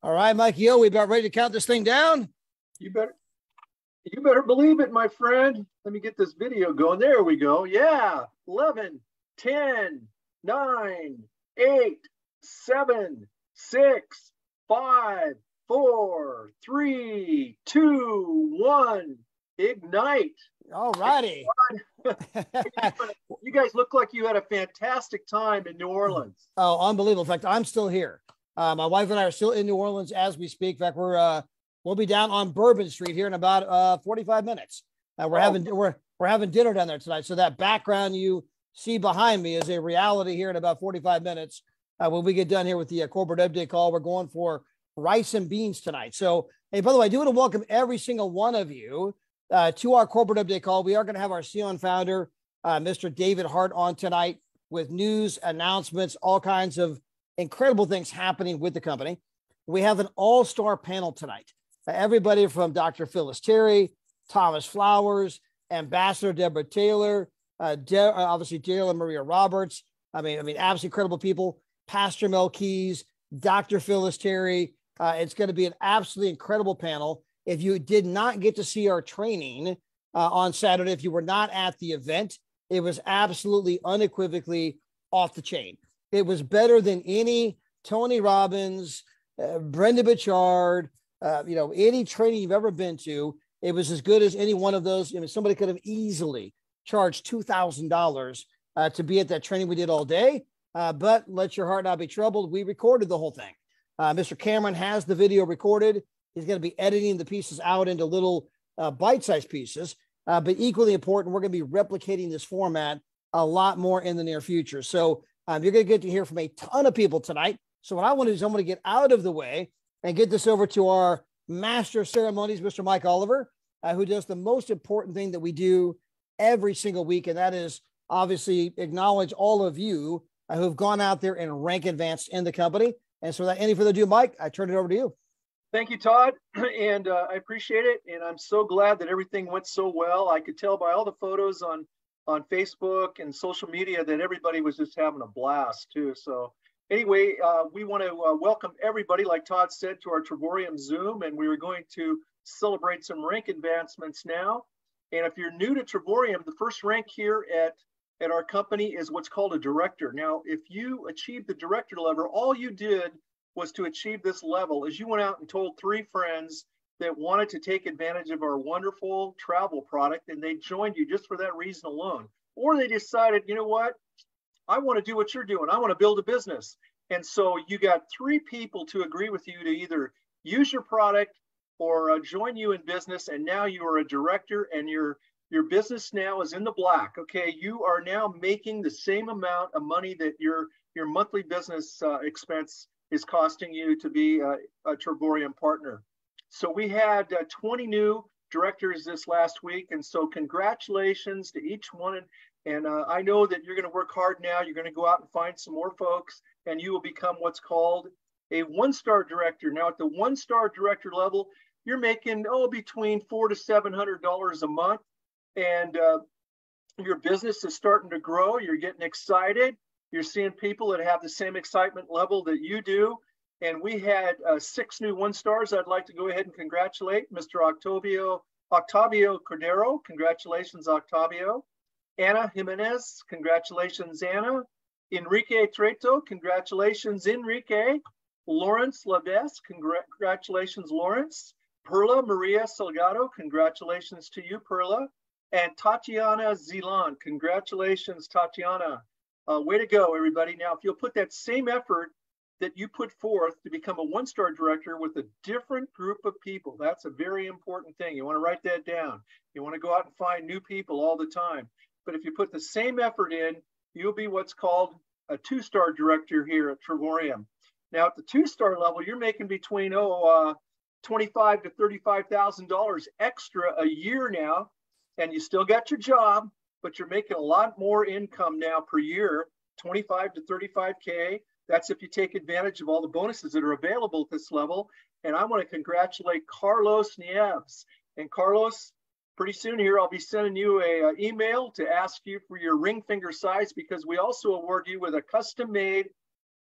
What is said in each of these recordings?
All right, Mike Yo, we about ready to count this thing down? You better you better believe it, my friend. Let me get this video going. There we go. Yeah. 11, 10, 9, 8, 7, 6, 5, 4, 3, 2, 1. Ignite. All righty. you guys look like you had a fantastic time in New Orleans. Oh, unbelievable. In fact, I'm still here. Uh, my wife and I are still in New Orleans as we speak. In fact, we're uh, we'll be down on Bourbon Street here in about uh, 45 minutes. Uh, we're oh. having we're we're having dinner down there tonight. So that background you see behind me is a reality here in about 45 minutes. Uh, when we get done here with the uh, corporate update call, we're going for rice and beans tonight. So, hey, by the way, I do want to welcome every single one of you uh, to our corporate update call. We are going to have our Sion founder, uh, Mr. David Hart, on tonight with news, announcements, all kinds of incredible things happening with the company. We have an all star panel tonight. Everybody from Dr. Phyllis Terry, Thomas Flowers, Ambassador Deborah Taylor, uh, De- uh, obviously Dale and Maria Roberts. I mean, I mean, absolutely incredible people. Pastor Mel Keys, Dr. Phyllis Terry. Uh, it's going to be an absolutely incredible panel. If you did not get to see our training uh, on Saturday, if you were not at the event, it was absolutely unequivocally off the chain. It was better than any Tony Robbins, uh, Brendon Burchard, uh, you know, any training you've ever been to. It was as good as any one of those. I mean, somebody could have easily charged two thousand uh, dollars to be at that training we did all day. Uh, but let your heart not be troubled. We recorded the whole thing. Uh, Mr. Cameron has the video recorded. He's going to be editing the pieces out into little uh, bite-sized pieces. Uh, but equally important, we're going to be replicating this format a lot more in the near future. So um, you're going to get to hear from a ton of people tonight. So what I want to do is I'm going to get out of the way and get this over to our master of ceremonies, Mr. Mike Oliver, uh, who does the most important thing that we do every single week, and that is obviously acknowledge all of you uh, who have gone out there and rank advanced in the company. And so, without any further ado, Mike, I turn it over to you. Thank you, Todd, and uh, I appreciate it. And I'm so glad that everything went so well. I could tell by all the photos on on Facebook and social media that everybody was just having a blast too. So anyway, uh, we want to uh, welcome everybody, like Todd said, to our Travorium Zoom, and we are going to celebrate some rank advancements now. And if you're new to Travorium, the first rank here at at our company is what's called a director. Now, if you achieve the director level, all you did was to achieve this level is you went out and told three friends that wanted to take advantage of our wonderful travel product and they joined you just for that reason alone. Or they decided, you know what? I want to do what you're doing. I want to build a business. And so you got three people to agree with you to either use your product or uh, join you in business. And now you are a director and your your business now is in the black. Okay, you are now making the same amount of money that your your monthly business uh, expense is costing you to be a, a partner. So we had uh, 20 new directors this last week. And so congratulations to each one. And uh, I know that you're going to work hard now. You're going to go out and find some more folks and you will become what's called a one-star director. Now at the one-star director level, you're making, oh, between four to $700 a month. And uh, your business is starting to grow. You're getting excited. You're seeing people that have the same excitement level that you do. And we had uh, six new one stars. I'd like to go ahead and congratulate Mr. Octavio, Octavio Cordero. Congratulations, Octavio. Anna Jimenez. Congratulations, Anna. Enrique Treto. Congratulations, Enrique. Lawrence Laves. Congratulations, Lawrence. Perla Maria Salgado. Congratulations to you, Perla. And Tatiana Zilan. Congratulations, Tatiana. Uh, way to go, everybody. Now, if you'll put that same effort that you put forth to become a one star director with a different group of people, that's a very important thing. You want to write that down. You want to go out and find new people all the time. But if you put the same effort in, you'll be what's called a two star director here at Travorium. Now, at the two star level, you're making between, oh, uh, 25 to $35,000 extra a year now, and you still got your job, but you're making a lot more income now per year 25 to 35K. That's if you take advantage of all the bonuses that are available at this level. And I want to congratulate Carlos Nieves. And Carlos, pretty soon here, I'll be sending you a, a, email to ask you for your ring finger size because we also award you with a custom made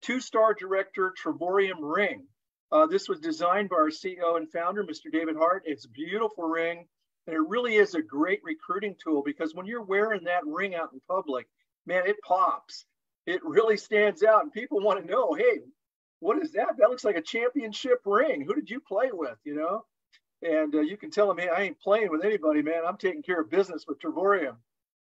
two-star director Travorium ring. Uh, this was designed by our CEO and founder, Mr. David Hart. It's a beautiful ring, and it really is a great recruiting tool because when you're wearing that ring out in public, man, it pops. It really stands out, and people want to know, hey, what is that? That looks like a championship ring. Who did you play with? You know, and uh, you can tell them, hey, I ain't playing with anybody, man. I'm taking care of business with Travorium.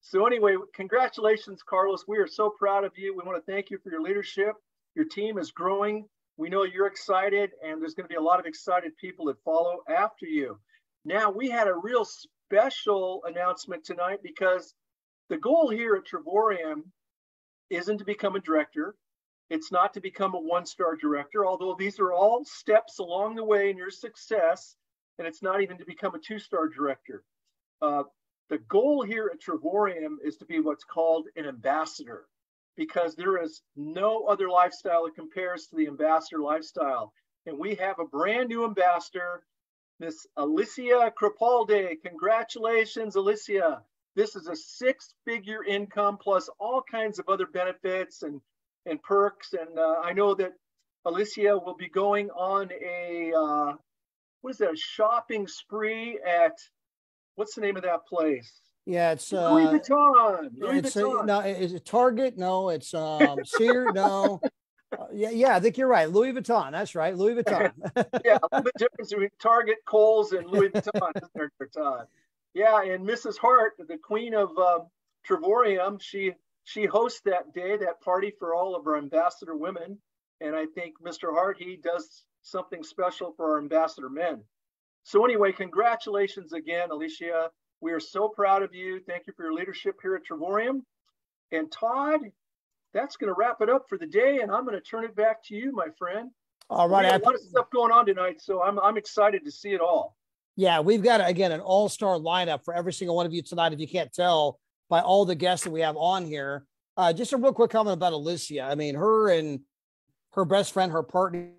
So anyway, congratulations, Carlos. We are so proud of you. We want to thank you for your leadership. Your team is growing. We know you're excited, and there's going to be a lot of excited people that follow after you. Now, we had a real special announcement tonight because the goal here at Travorium isn't to become a director. It's not to become a one star director, although these are all steps along the way in your success. And it's not even to become a two star director. Uh, the goal here at Travorium is to be what's called an ambassador because there is no other lifestyle that compares to the ambassador lifestyle. And we have a brand new ambassador, Miss Alicia Crepaldi. Congratulations, Alicia. This is a six figure income plus all kinds of other benefits and, and perks. And uh, I know that Alicia will be going on a, uh, what is that, a shopping spree at what's the name of that place? Yeah, it's uh, Louis Vuitton. Louis it's Vuitton. A, no, is it Target? No, it's um Sears. no. Uh, yeah, yeah, I think you're right. Louis Vuitton. That's right, Louis Vuitton. yeah, a little bit difference between Target, Kohl's, and Louis Vuitton. Vuitton. Yeah, and Mrs. Hart, the queen of uh, she she hosts that day, that party for all of our ambassador women. And I think Mr. Hart, he does something special for our ambassador men. So anyway, congratulations again, Alicia. We are so proud of you. Thank you for your leadership here at Travorium. And Todd, that's going to wrap it up for the day. And I'm going to turn it back to you, my friend. All right. a lot of stuff going on tonight, so I'm, I'm excited to see it all. Yeah, we've got, again, an all star lineup for every single one of you tonight. If you can't tell by all the guests that we have on here, uh, just a real quick comment about Alicia. I mean, her and her best friend, her partner,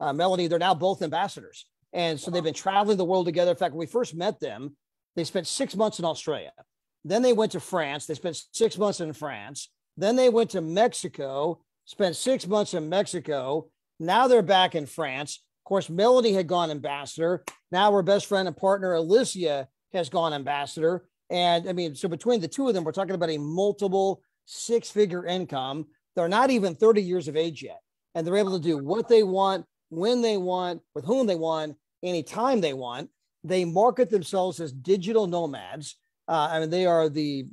uh, Melanie, they're now both ambassadors. And so they've been traveling the world together. In fact, when we first met them, they spent six months in Australia. Then they went to France. They spent six months in France. Then they went to Mexico, spent six months in Mexico. Now they're back in France. Of course, Melody had gone ambassador. Now her best friend and partner, Alicia, has gone ambassador. And I mean, so between the two of them, we're talking about a multiple six figure income. They're not even 30 years of age yet. And they're able to do what they want, when they want, with whom they want, anytime they want. They market themselves as digital nomads. Uh, I mean, they are the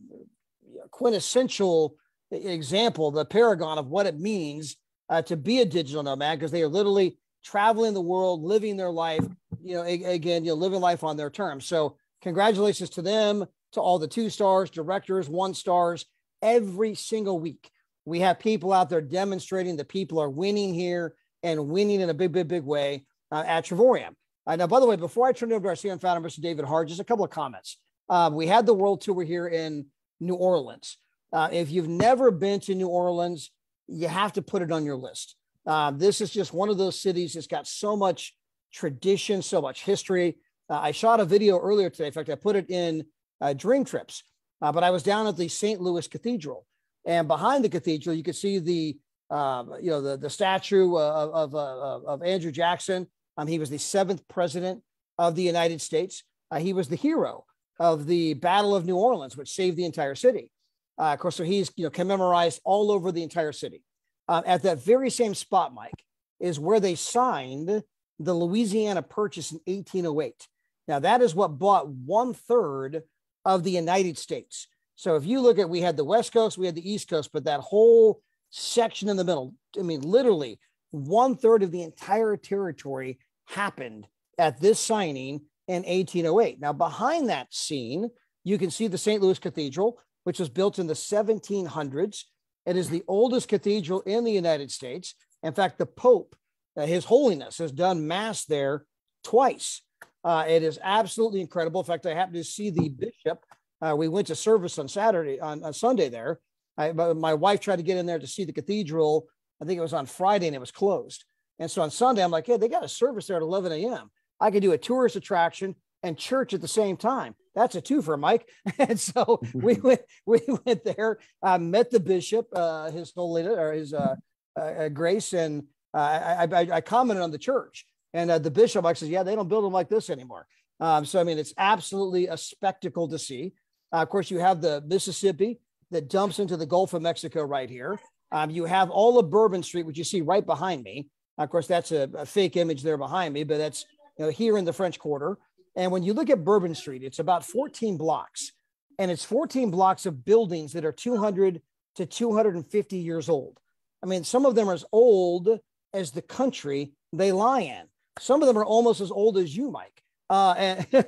quintessential example, the paragon of what it means uh, to be a digital nomad, because they are literally traveling the world, living their life, you know, a- again, you know, living life on their terms. So, congratulations to them, to all the two stars, directors, one stars, every single week. We have people out there demonstrating that people are winning here and winning in a big, big, big way uh, at Travorium. Uh, now, by the way, before I turn it over to our CEO and founder, Mr. David Hart, just a couple of comments. Uh, we had the world tour here in New Orleans. Uh, if you've never been to New Orleans, you have to put it on your list. Uh, this is just one of those cities that's got so much tradition, so much history. Uh, I shot a video earlier today. In fact, I put it in uh, Dream Trips, but I was down at the St. Louis Cathedral, and behind the cathedral, you could see the you know the the statue of of, of Andrew Jackson um, he was the seventh president of the United States. Uh, he was the hero of the Battle of New Orleans, which saved the entire city. Uh, of course, so he's you know commemorized all over the entire city. Uh, at that very same spot, Mike, is where they signed the Louisiana Purchase in 1808. Now, that is what bought one third of the United States. So if you look at, we had the West Coast, we had the East Coast, but that whole section in the middle, I mean, literally one third of the entire territory happened at this signing in 1808. Now, behind that scene, you can see the St. Louis Cathedral, which was built in the 1700s. It is the oldest cathedral in the United States. In fact, the Pope, uh, His Holiness, has done Mass there twice. Uh, it is absolutely incredible. In fact, I happened to see the bishop. Uh, we went to service on Saturday, on, on Sunday there. I, my wife tried to get in there to see the cathedral I think it was on Friday and it was closed. And so on Sunday, I'm like, hey, they got a service there at 11 a.m. I could do a tourist attraction and church at the same time. That's a two for Mike. And so we went, we went there, uh, met the bishop, uh, his holy or his uh, uh, uh, grace, and I, I, I commented on the church, and uh, the bishop I says, "Yeah, they don't build them like this anymore." Um, so I mean, it's absolutely a spectacle to see. Uh, of course, you have the Mississippi that dumps into the Gulf of Mexico right here. Um, you have all of Bourbon Street, which you see right behind me. Of course, that's a, a, fake image there behind me, but that's you know, here in the French Quarter. And when you look at Bourbon Street, it's about 14 blocks, and it's 14 blocks of buildings that are 200 to 250 years old. I mean, some of them are as old as the country they lie in. Some of them are almost as old as you, Mike. Uh, and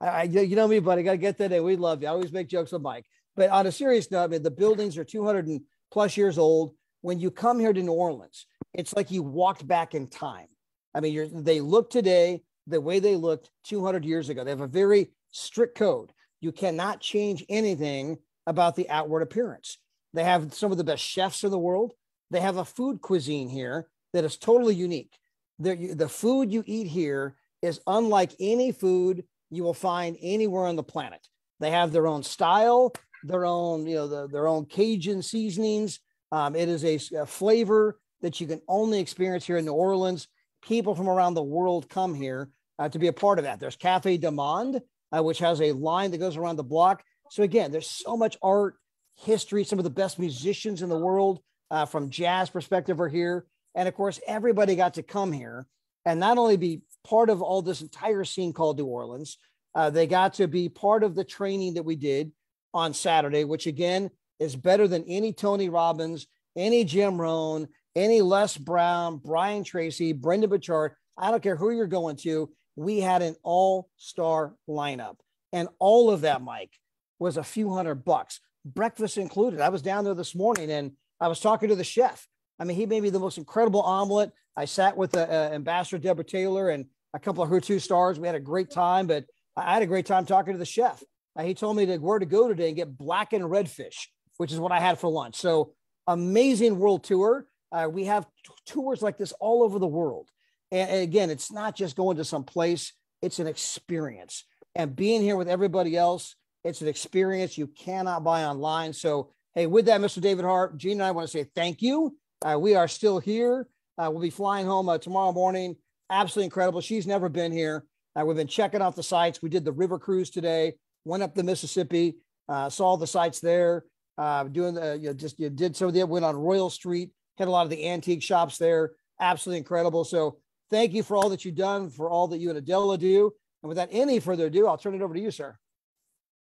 I, you know me, buddy. Got to get that in. We love you. I always make jokes with Mike. But on a serious note, I mean, the buildings are 200 and plus years old. When you come here to New Orleans, it's like you walked back in time. I mean, they look today the way they looked 200 years ago. They have a very strict code. You cannot change anything about the outward appearance. They have some of the best chefs in the world. They have a food cuisine here that is totally unique. The, the food you eat here is unlike any food you will find anywhere on the planet. They have their own style, their own, you know, the, their own Cajun seasonings. Um, it is a, a flavor that you can only experience here in New Orleans. People from around the world come here uh, to be a part of that. There's Cafe du Monde, uh, which has a line that goes around the block. So again, there's so much art, history. Some of the best musicians in the world, uh, from jazz perspective, are here, and of course, everybody got to come here and not only be part of all this entire scene called New Orleans. Uh, they got to be part of the training that we did on Saturday, which again is better than any Tony Robbins, any Jim Rohn, any Les Brown, Brian Tracy, Brendon Burchard. I don't care who you're going to. We had an all star lineup. And all of that, Mike, was a few hundred bucks, breakfast included. I was down there this morning and I was talking to the chef. I mean, he made me the most incredible omelet. I sat with the uh, ambassador Deborah Taylor and a couple of her two stars. We had a great time, but I had a great time talking to the chef. Uh, he told me to where to go today and get blackened redfish, which is what I had for lunch. So amazing world tour. Uh, we have t- tours like this all over the world. And, again, it's not just going to some place, it's an experience. And being here with everybody else, it's an experience you cannot buy online. So, hey, with that, Mr. David Hart, Gene and I want to say thank you. Uh, we are still here. Uh, we'll be flying home uh, tomorrow morning. Absolutely incredible. She's never been here. Uh, we've been checking out the sites. We did the river cruise today, went up the Mississippi, uh, saw the sites there, uh, doing the, you know, just you did some of the, went on Royal Street, hit a lot of the antique shops there. Absolutely incredible. So thank you for all that you've done, for all that you and Adela do. And without any further ado, I'll turn it over to you, sir.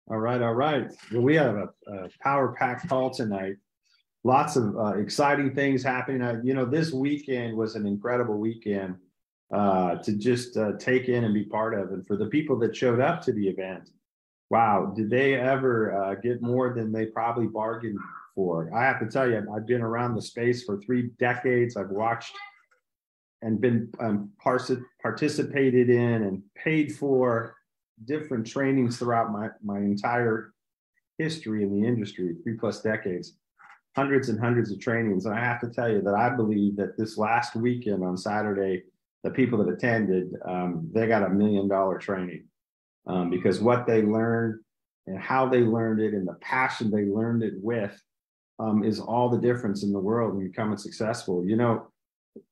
All right, all right. Well, we have a, a power packed call tonight lots of uh, exciting things happening. Uh, you know, this weekend was an incredible weekend uh, to just uh, take in and be part of. And for the people that showed up to the event, wow, did they ever uh, get more than they probably bargained for? I have to tell you, I've been around the space for three decades. I've watched and been um, participated in and paid for different trainings throughout my, my entire history in the industry, three plus decades hundreds and hundreds of trainings. And I have to tell you that I believe that this last weekend on Saturday, the people that attended, um, they got a million dollar training um, because what they learned and how they learned it and the passion they learned it with um, is all the difference in the world when you're becoming successful. You know,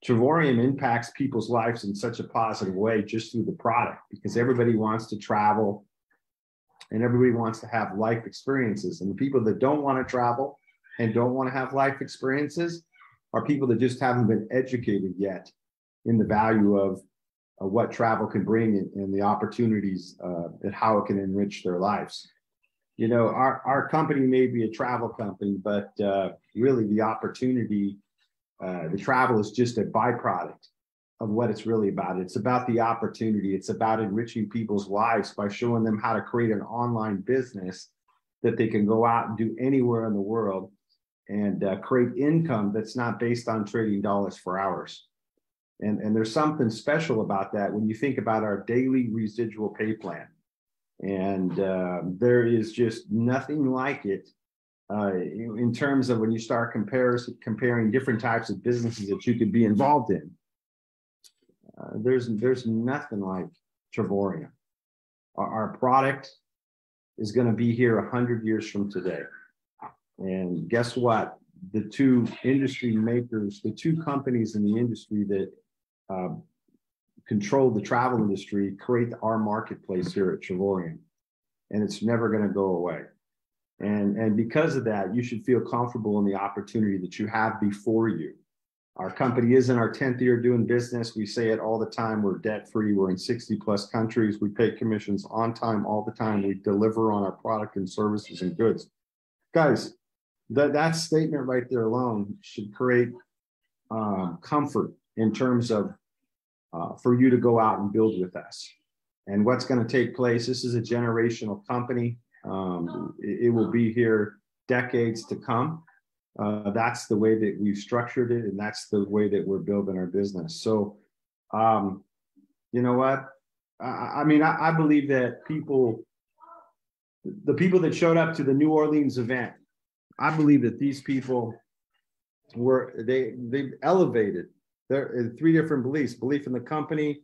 Travorium impacts people's lives in such a positive way just through the product because everybody wants to travel and everybody wants to have life experiences. And the people that don't want to travel, and don't want to have life experiences are people that just haven't been educated yet in the value of, of what travel can bring and, and the opportunities uh, and how it can enrich their lives. You know, our, our company may be a travel company, but uh, really the opportunity, uh, the travel is just a byproduct of what it's really about. It's about the opportunity. It's about enriching people's lives by showing them how to create an online business that they can go out and do anywhere in the world and uh, create income that's not based on trading dollars for hours. And, and there's something special about that when you think about our daily residual pay plan. And uh, there is just nothing like it uh, in terms of when you start compares, comparing different types of businesses that you could be involved in. Uh, there's, there's nothing like Travorium. Our, our product is going to be here 100 years from today. And guess what? the two industry makers, the two companies in the industry that um, control the travel industry, create our marketplace here at Travorium. And it's never going to go away. And, and because of that, you should feel comfortable in the opportunity that you have before you. Our company is in our 10th year doing business. We say it all the time. We're debt free. We're in 60 plus countries. We pay commissions on time all the time. We deliver on our product and services and goods. Guys, that, that statement right there alone should create um, comfort in terms of uh, for you to go out and build with us. And what's going to take place, this is a generational company. Um, it, it, will be here decades to come. Uh, that's the way that we've structured it, and that's the way that we're building our business. So, um, you know what? I, I mean, I, I believe that people, the people that showed up to the New Orleans event, I believe that these people were they they elevated their three different beliefs: belief in the company,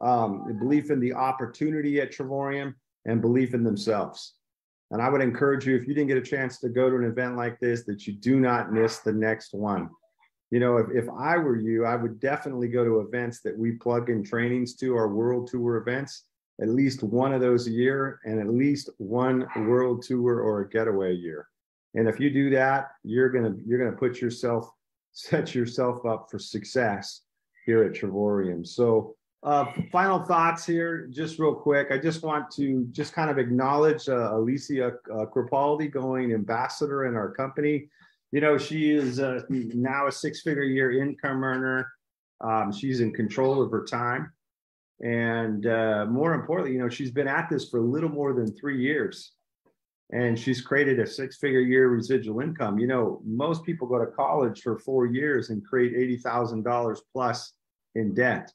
um, belief in the opportunity at Travorium, and belief in themselves. And I would encourage you, if you didn't get a chance to go to an event like this, that you do not miss the next one. You know, if, if I were you, I would definitely go to events that we plug in trainings to, our world tour events, at least one of those a year, and at least one world tour or a getaway year. And if you do that, you're gonna you're gonna put yourself set yourself up for success here at Travorium. So uh, final thoughts here, just real quick. I just want to just kind of acknowledge uh, Alicia uh, going ambassador in our company. You know, she is uh, now a six-figure year income earner. Um, she's in control of her time, and uh, more importantly, you know, she's been at this for a little more than three years, and she's created a six-figure year residual income. You know, most people go to college for four years and create eighty thousand dollars plus in debt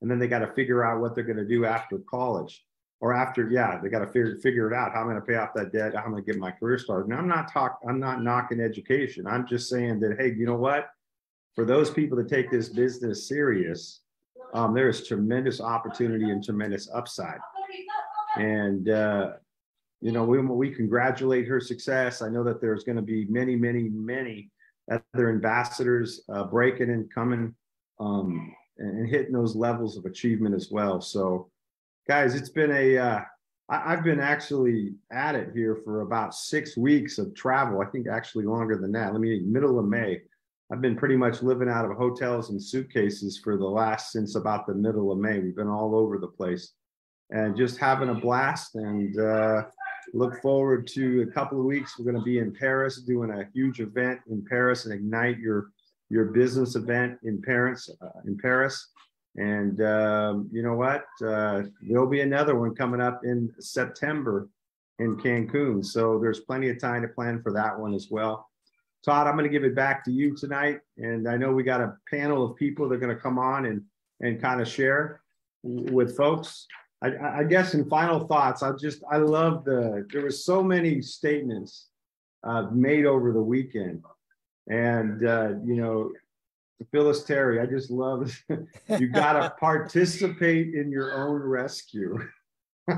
and then they got to figure out what they're going to do after college. Or after yeah they got to figure figure it out. How i'm going to pay off that debt? How i'm going to get my career started? And i'm not talk i'm not knocking education. I'm just saying that hey you know what? For those people that take this business serious um, there is tremendous opportunity and tremendous upside. And uh, you know we, we congratulate her success. I know that there's going to be many many many other ambassadors uh, breaking and coming um, and hitting those levels of achievement as well. So, guys, it's been a uh, I, have been actually at it here for about six weeks of travel. I think actually longer than that. Let me middle of May. I've been pretty much living out of hotels and suitcases for the last since about the middle of May. We've been all over the place and just having a blast and uh, look forward to a couple of weeks. We're going to be in Paris doing a huge event in Paris and ignite your your business event in Paris. Uh, in Paris, and um, you know what? Uh, there'll be another one coming up in September in Cancun. So there's plenty of time to plan for that one as well. Todd, I'm going to give it back to you tonight, and I know we got a panel of people that are going to come on and and kind of share with folks. I, I, guess in final thoughts, I just I love the there were so many statements uh, made over the weekend and uh, you know, Phyllis Terry, I just love you got to participate in your own rescue.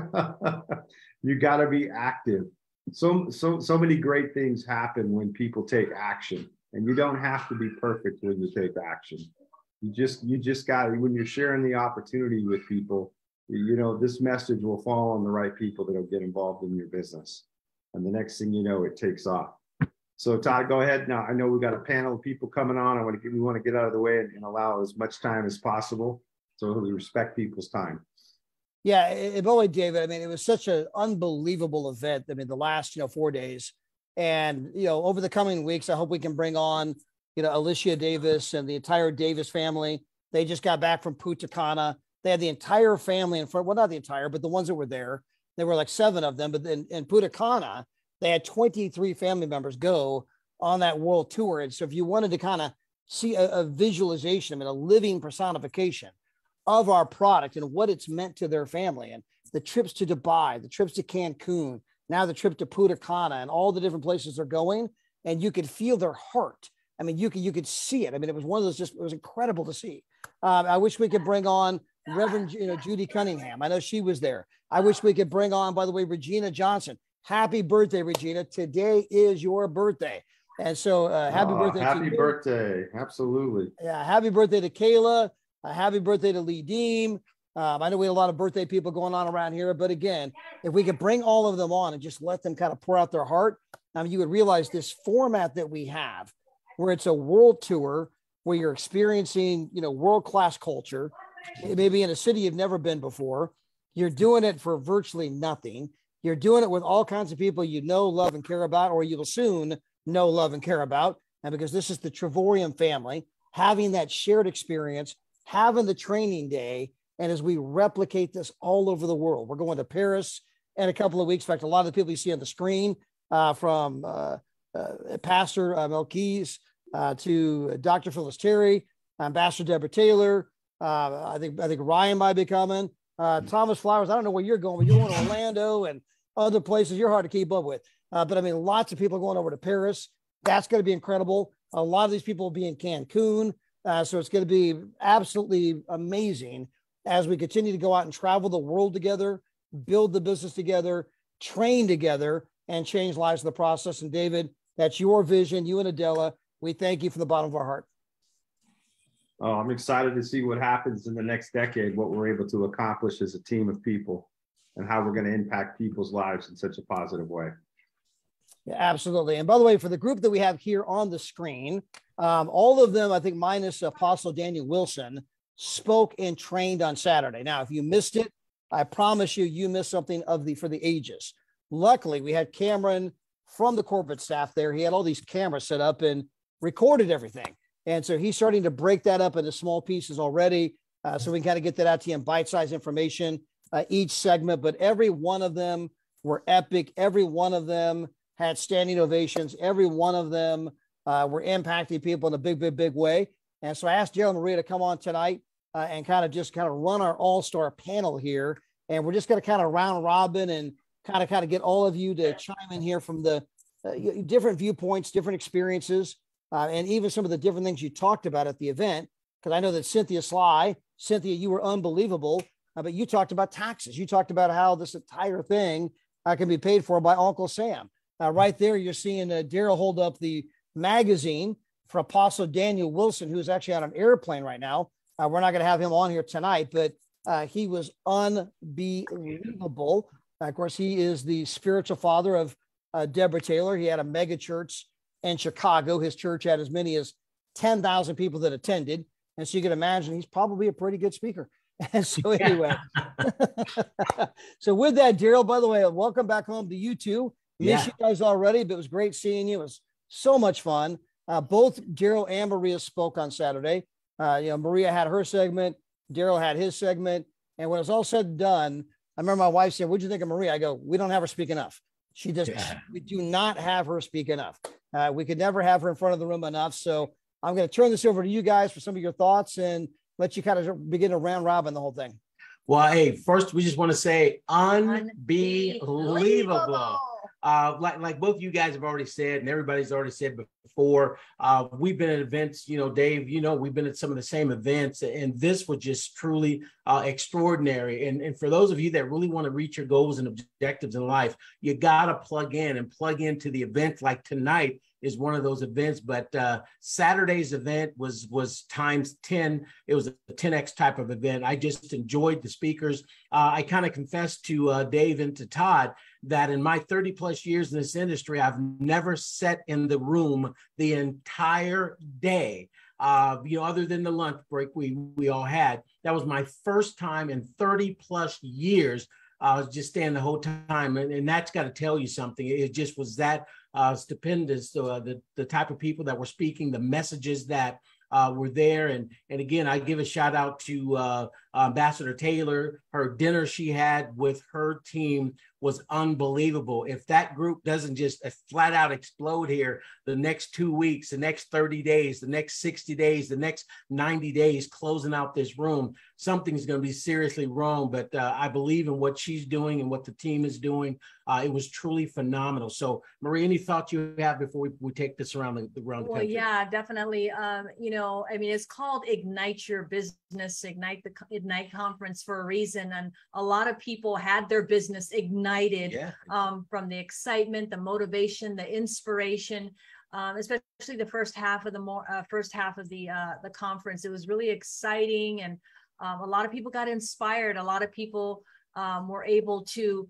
you got to be active. So so so many great things happen when people take action, and you don't have to be perfect when you take action. You just you just got when you're sharing the opportunity with people. You know, this message will fall on the right people that'll get involved in your business. And the next thing you know, it takes off. So Todd, go ahead. Now I know we've got a panel of people coming on. I want to get, we want to get out of the way and, and allow as much time as possible. So we respect people's time. Yeah, it, it David. I mean, it was such an unbelievable event. I mean, the last you know four days, and you know over the coming weeks, I hope we can bring on you know Alicia Davis and the entire Davis family. They just got back from Punta Cana. They had the entire family in front. Well, not the entire, but the ones that were there. There were like seven of them. But in, in Punta Cana, they had 23 family members go on that world tour. And so if you wanted to kind of see a, a visualization, I mean, a living personification of our product and what it's meant to their family and the trips to Dubai, the trips to Cancun, now the trip to Punta Cana and all the different places they're going. And you could feel their heart. I mean, you could, you could see it. I mean, it was one of those just, it was incredible to see. Um, I wish we could bring on Reverend you know, Judy Cunningham. I know she was there. I wish we could bring on, by the way, Regina Johnson. Happy birthday, Regina. Today is your birthday. And so uh, happy Oh, birthday. Happy to you. birthday. Absolutely. Yeah, happy birthday to Kayla. Uh, happy birthday to Lee Deem. Um, I know we had a lot of birthday people going on around here, but again, if we could bring all of them on and just let them kind of pour out their heart, um, you would realize this format that we have, where it's a world tour, where you're experiencing, you know, world class culture, maybe in a city you've never been before. You're doing it for virtually nothing. You're doing it with all kinds of people you know, love, and care about, or you will soon know, love, and care about. And because this is the Travorium family, having that shared experience, having the training day, and as we replicate this all over the world, we're going to Paris in a couple of weeks. In fact, a lot of the people you see on the screen uh, from uh, uh, Pastor uh, uh, to Dr. Phyllis Terry, Ambassador Deborah Taylor. Uh, I think I think Ryan might be coming. Uh, Thomas Flowers. I don't know where you're going, but you're going to Orlando and other places. You're hard to keep up with. Uh, but I mean, lots of people going over to Paris. That's going to be incredible. A lot of these people will be in Cancun. Uh, so it's going to be absolutely amazing as we continue to go out and travel the world together, build the business together, train together, and change lives in the process. And David, that's your vision, you and Adela. We thank you from the bottom of our heart. Oh, I'm excited to see what happens in the next decade, what we're able to accomplish as a team of people and how we're going to impact people's lives in such a positive way. Yeah, absolutely. And by the way, for the group that we have here on the screen, um, all of them, I think, minus Apostle Daniel Wilson, spoke and trained on Saturday. Now, if you missed it, I promise you, you missed something of the for the ages. Luckily, we had Cameron from the corporate staff there. He had all these cameras set up and recorded everything. And so he's starting to break that up into small pieces already. Uh, so we can kind of get that out to you in bite sized information uh, each segment. But every one of them were epic. Every one of them had standing ovations. Every one of them uh, were impacting people in a big, big, big way. And so I asked Gerald Maria to come on tonight uh, and kind of just kind of run our all star panel here. And we're just going to kind of round robin and kind of kind of get all of you to chime in here from the uh, different viewpoints, different experiences, uh, and even some of the different things you talked about at the event. Because I know that Cynthia Sly, Cynthia, you were unbelievable, uh, but you talked about taxes. You talked about how this entire thing uh, can be paid for by Uncle Sam. Uh, right there, you're seeing uh, Daryl hold up the magazine for Apostle Daniel Wilson, who's actually on an airplane right now. Uh, we're not going to have him on here tonight, but he was unbelievable. Of course, he is the spiritual father of Deborah Taylor. He had a mega church in Chicago. His church had as many as 10,000 people that attended. And so you can imagine he's probably a pretty good speaker. And so, anyway, so with that, Daryl, by the way, welcome back home to you two. Miss Yeah. you guys already, but it was great seeing you. It was so much fun. Uh, both Daryl and Maria spoke on Saturday. Uh, you know, Maria had her segment, Daryl had his segment. And when it was all said and done, I remember my wife said, What'd you think of Maria? I go, We don't have her speak enough. She just, Yeah. we do not have her speak enough. Uh, we could never have her in front of the room enough. So I'm going to turn this over to you guys for some of your thoughts and let you kind of begin to round robin the whole thing. Well, hey, first we just want to say unbelievable. Uh, like like both you guys have already said, and everybody's already said before. Uh, we've been at events, you know, Dave. You know, we've been at some of the same events, and this was just truly uh, extraordinary. And and for those of you that really want to reach your goals and objectives in life, you gotta plug in and plug into the event. Like tonight is one of those events, but uh, Saturday's event was was times ten. It was a 10x type of event. I just enjoyed the speakers. Uh, I kind of confessed to uh, Dave and to Todd that in my 30 plus years in this industry, I've never sat in the room the entire day. Uh, you know, other than the lunch break we we all had, that was my first time in 30 plus years. I was just staying the whole time, and, and that's got to tell you something. It just was that uh, stupendous. Uh, the the type of people that were speaking, the messages that uh, were there, and and again, I give a shout out to uh, Ambassador Taylor. Her dinner she had with her team was unbelievable. If that group doesn't just uh, flat out explode here the next two weeks, the next 30 days, the next 60 days, the next 90 days, closing out this room, something's going to be seriously wrong. But uh, I believe in what she's doing and what the team is doing. Uh, it was truly phenomenal. So, Marie, any thoughts you have before we, we take this around the, around the Well, country? yeah, definitely. Um, you know, I mean, it's called Ignite Your Business, Ignite the Ignite conference for a reason. And a lot of people had their business ignited Yeah. um, from the excitement, the motivation, the inspiration. um, especially the first half of the more uh, first half of the uh, the conference. It was really exciting, and um, a lot of people got inspired. A lot of people um, were able to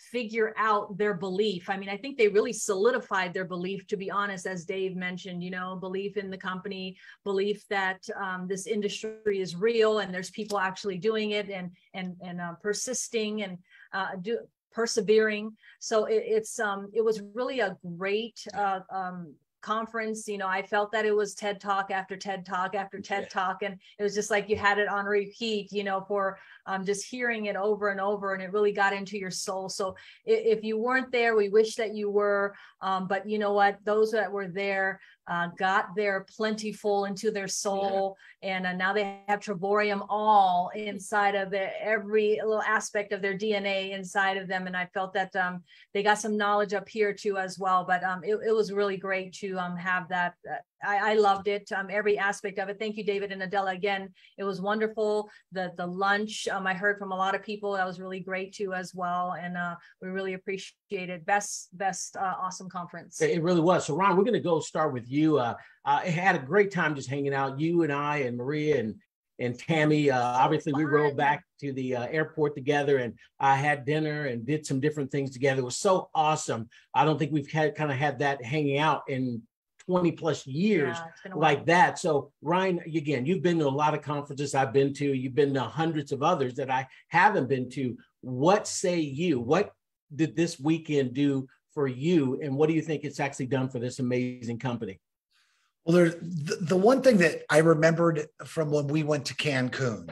figure out their belief. I mean, I think they really solidified their belief, to be honest, as Dave mentioned, you know, belief in the company, belief that um, this industry is real and there's people actually doing it and and and uh, persisting and uh, do persevering. So it, it's um it was really a great uh, um conference you know i felt that it was ted talk after ted talk after ted yeah. talk and it was just like you had it on repeat you know for um, just hearing it over and over and it really got into your soul. So if, if you weren't there we wish that you were um, but you know what? Those that were there uh, got their plentiful into their soul, yeah. and uh, now they have Travorium all inside of their every little aspect of their DNA inside of them. And I felt that um, they got some knowledge up here too as well. But um, it, it, was really great to um, have that. Uh, I, I, loved it, um, every aspect of it. Thank you, David and Adela. Again, it was wonderful. The the lunch, um, I heard from a lot of people that was really great too as well, and uh, we really appreciated best best uh, awesome conference. It really was. So Ron, we're going to go start with you. Uh, I had a great time just hanging out. You and I and Maria and and Tammy. Uh, obviously, we rode back to the uh, airport together, and I had dinner and did some different things together. It was so awesome. I don't think we've had kind of had that hanging out in 20 plus years yeah, like that. So, Ryan, again, you've been to a lot of conferences I've been to, you've been to hundreds of others that I haven't been to. What say you? What did this weekend do for you? And what do you think it's actually done for this amazing company? Well, there, the, the one thing that I remembered from when we went to Cancun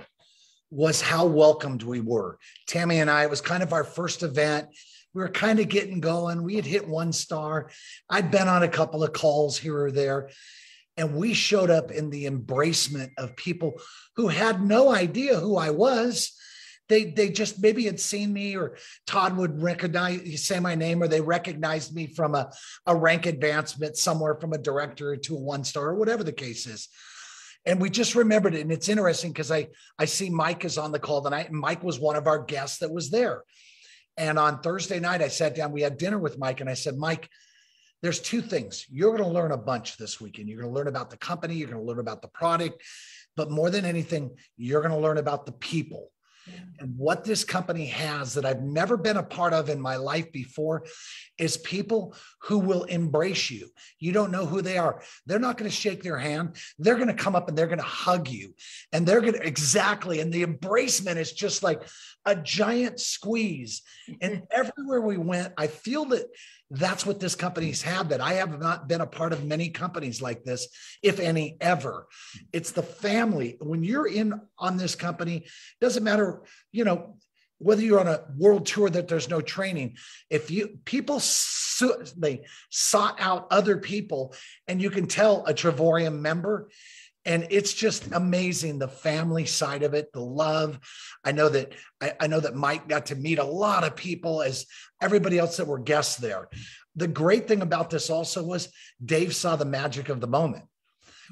was how welcomed we were. Tammy and I, it was kind of our first event we were kind of getting going. We had hit one star. I'd been on a couple of calls here or there. And we showed up in the embracement of people who had no idea who I was. They, they just maybe had seen me or Todd would recognize say my name or they recognized me from a, a rank advancement somewhere from a director to a one star or whatever the case is and we just remembered it and it's interesting because i i see mike is on the call tonight and mike was one of our guests that was there and on Thursday night, I sat down, we had dinner with Mike, and I said, Mike, there's two things. You're going to learn a bunch this weekend. You're going to learn about the company, you're going to learn about the product, but more than anything, you're going to learn about the people. And what this company has that I've never been a part of in my life before is people who will embrace you. You don't know who they are. They're not going to shake their hand. They're going to come up and they're going to hug you. And they're going to exactly. And the embracement is just like a giant squeeze. And everywhere we went, I feel that that's what this company's had that I have not been a part of many companies like this, if any ever. It's the family. When you're in on this company, doesn't matter, you know, whether you're on a world tour that there's no training if you people they sought out other people and you can tell a Travorium member and it's just amazing the family side of it the love. I know that I, I, know that mike got to meet a lot of people as everybody else that were guests there. The great thing about this also was dave saw the magic of the moment.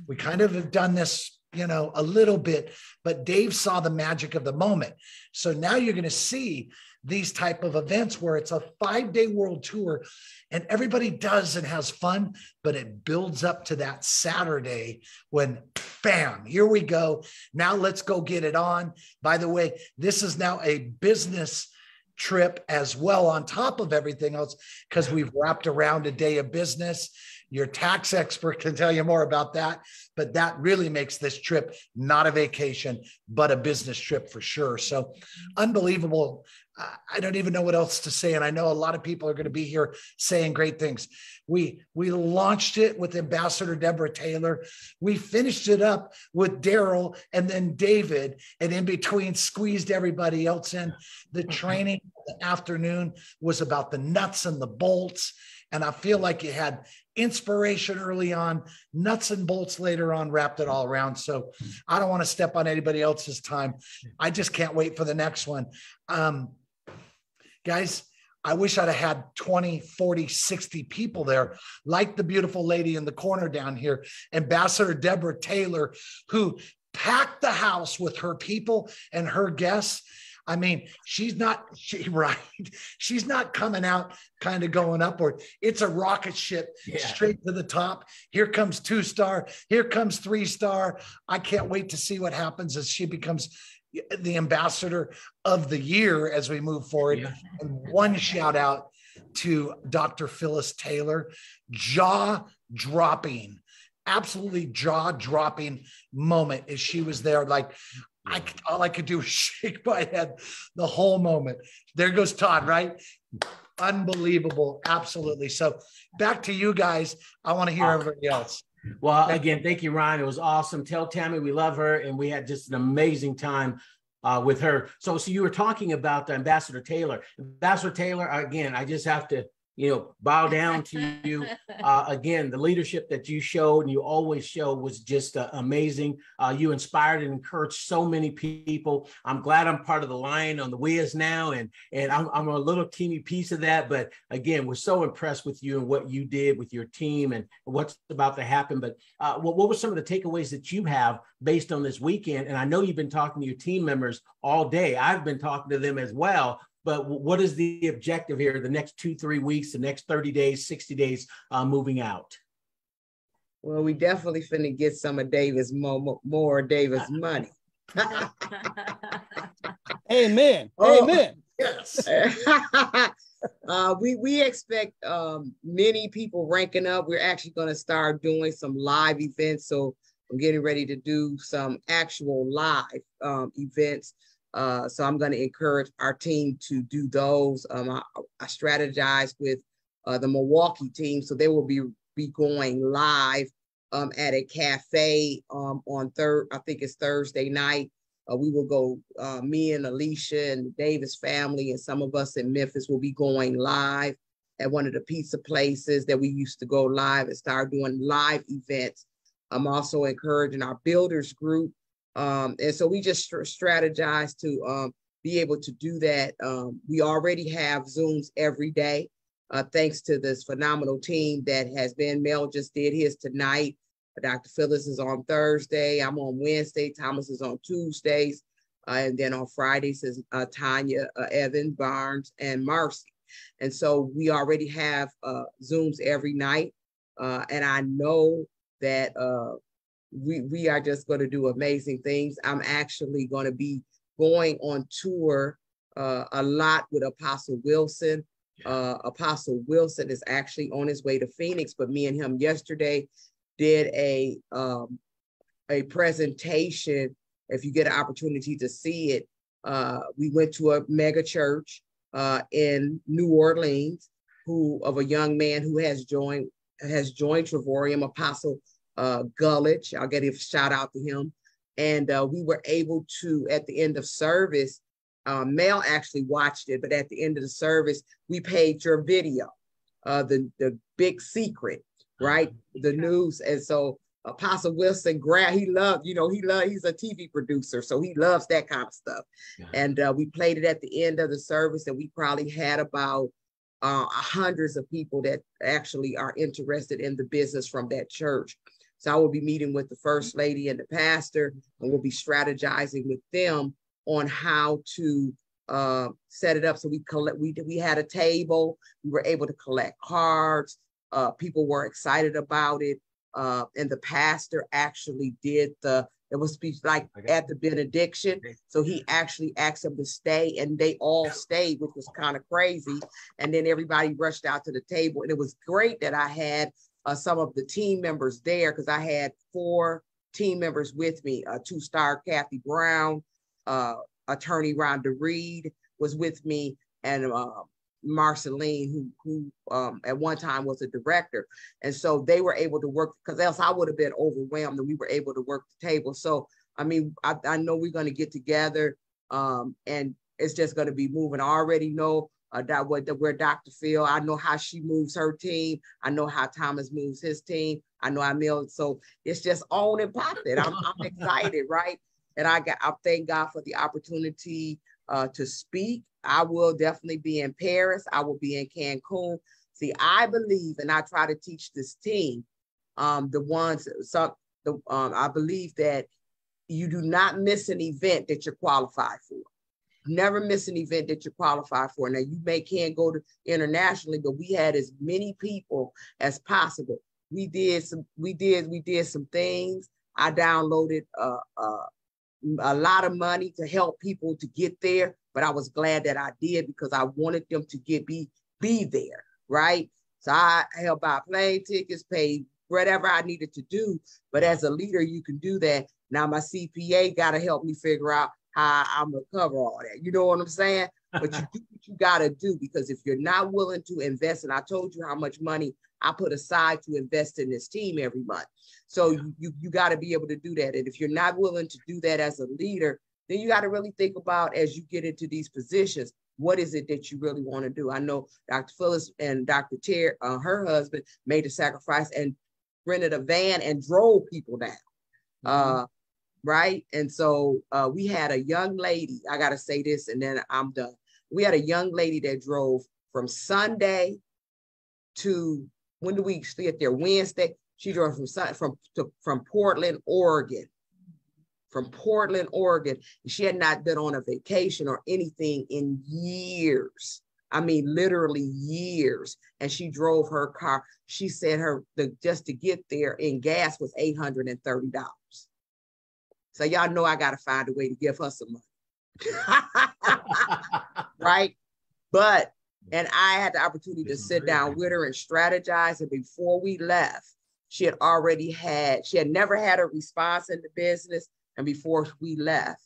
We kind of have done this you know a little bit but dave saw the magic of the moment. So now you're going to see these type of events where it's a five day world tour and everybody does and has fun but it builds up to that saturday when bam here we go. Now let's go get it on. By the way this is now a business trip as well on top of everything else because we've wrapped around a day of business. Your tax expert can tell you more about that but that really makes this trip not a vacation but a business trip for sure. So unbelievable I don't even know what else to say. And I know a lot of people are going to be here saying great things. We we launched it with Ambassador Deborah Taylor. We finished it up with Daryl and then David, and in between squeezed everybody else in. The training the afternoon was about the nuts and the bolts. And I feel like you had inspiration early on, nuts and bolts later on, wrapped it all around. So I don't want to step on anybody else's time. I just can't wait for the next one. Um, guys, I wish I'd have had 20, 40, 60 people there, like the beautiful lady in the corner down here, Ambassador Deborah Taylor, who packed the house with her people and her guests. I mean, she's not she right. She's not coming out kind of going upward. It's a rocket ship yeah. straight to the top. Here comes two star. Here comes three star. I can't wait to see what happens as she becomes the ambassador of the year as we move forward. Yeah. And one shout out to Dr. Phyllis Taylor, jaw dropping, absolutely jaw dropping moment as she was there. Like, I, all I could do was shake my head the whole moment. There goes Todd, right? Unbelievable. Absolutely. So back to you guys. I want to hear everybody else. Well, again, thank you, Ryan. It was awesome. Tell Tammy we love her, and we had just an amazing time uh, with her. So, so you were talking about Ambassador Taylor. Ambassador Taylor, again, I just have to you know, bow down to you. Uh, again, the leadership that you showed and you always show was just uh, amazing. Uh, you inspired and encouraged so many people. I'm glad I'm part of the line on the Wiz now, and and I'm, I'm a little teeny piece of that. But again, we're so impressed with you and what you did with your team and what's about to happen. But uh, what, what were some of the takeaways that you have based on this weekend? And I know you've been talking to your team members all day. I've been talking to them as well but what is the objective here? The next two three weeks the next 30 days 60 days uh, moving out? Well we definitely finna get some of davis more more davis money. Amen. Oh, amen. yes. Uh, we we expect um, many people ranking up. We're actually going to start doing some live events so i'm getting ready to do some actual live um, events uh, so I'm going to encourage our team to do those. Um, I, I strategized with uh, the Milwaukee team, so they will be be going live um, at a cafe um, on third. I think it's Thursday night. Uh, we will go. Uh, me and Alicia and Davis family and some of us in Memphis will be going live at one of the pizza places that we used to go live and start doing live events. I'm also encouraging our builders group um, and so we just strategize to um, be able to do that. Um, we already have Zooms every day, uh, thanks to this phenomenal team that has been. Mel just did his tonight. Dr. Phyllis is on Thursday. I'm on Wednesday. Thomas is on Tuesdays. Uh, and then on Fridays is uh, Tanya, uh, Evan, Barnes, and Marcy. And so we already have uh, Zooms every night. Uh, and I know that uh, we we are just going to do amazing things. I'm actually going to be going on tour uh, a lot with Apostle Wilson. Uh, Apostle Wilson is actually on his way to Phoenix, but me and him yesterday did a um, a presentation. If you get an opportunity to see it, uh, we went to a mega church uh, in New Orleans, who of a young man who has joined has joined Travorium Apostle uh, Gullich. I'll get a shout out to him. And uh, we were able to, at the end of service, uh, Mel actually watched it, but at the end of the service, we paid your video, uh, the, the big secret, right? The news. And so Apostle Wilson Grab, he loved, you know, he loved, he's a TV producer, so he loves that kind of stuff. Yeah. And uh, we played it at the end of the service, and we probably had about uh, hundreds of people that actually are interested in the business from that church. So I will be meeting with the first lady and the pastor, and we'll be strategizing with them on how to uh, set it up. So we collect. We we had a table. We were able to collect cards. Uh, people were excited about it, uh, and the pastor actually did the. It was speech like at the benediction. So he actually asked them to stay, and they all stayed, which was kind of crazy. And then everybody rushed out to the table, and it was great that I had uh, some of the team members there because I had four team members with me. Uh, two star Kathy Brown, uh, attorney Rhonda Reed was with me, and uh, Marceline, who who um, at one time was a director, and so they were able to work because else I would have been overwhelmed, and we were able to work the table. So I mean, I, I know we're going to get together, um, and it's just going to be moving. I already know uh, that where, where Dr. Phil, I know how she moves her team. I know how Thomas moves his team. I know I know. So it's just on and popping. I'm, I'm excited, right? And I got, I thank God for the opportunity uh, to speak. I will definitely be in Paris. I will be in Cancun. See, I believe, and I try to teach this team, um, the ones, so the, um, I believe that you do not miss an event that you're qualified for. Never miss an event that you qualify for. Now you may can't go to internationally, but we had as many people as possible. We did some, we did, we did some things. I downloaded uh, uh, a lot of money to help people to get there, but I was glad that I did because I wanted them to get be be there, right? So I helped buy plane tickets, paid whatever I needed to do. But as a leader, you can do that. Now my CPA got to help me figure out how I'm gonna cover all that. You know what I'm saying? But you do what you gotta do because if you're not willing to invest, and I told you how much money I put aside to invest in this team every month. So you you, you got to be able to do that. And if you're not willing to do that as a leader, then you got to really think about as you get into these positions, what is it that you really want to do? I know Dr. Phyllis and Dr. Terry, uh, her husband, made a sacrifice and rented a van and drove people down. Mm-hmm. Uh, right? And so uh, we had a young lady, I got to say this and then I'm done. We had a young lady that drove from Sunday to when do we get there? Wednesday. She drove from from to, from Portland, Oregon. From Portland, Oregon. She had not been on a vacation or anything in years. I mean, literally years. And she drove her car. She said her the just to get there in gas was eight hundred and thirty dollars. So y'all know I got to find a way to give her some money. right? But, and I had the opportunity to sit down with her and strategize. And before we left, she had already had, she had never had a response in the business. And before we left,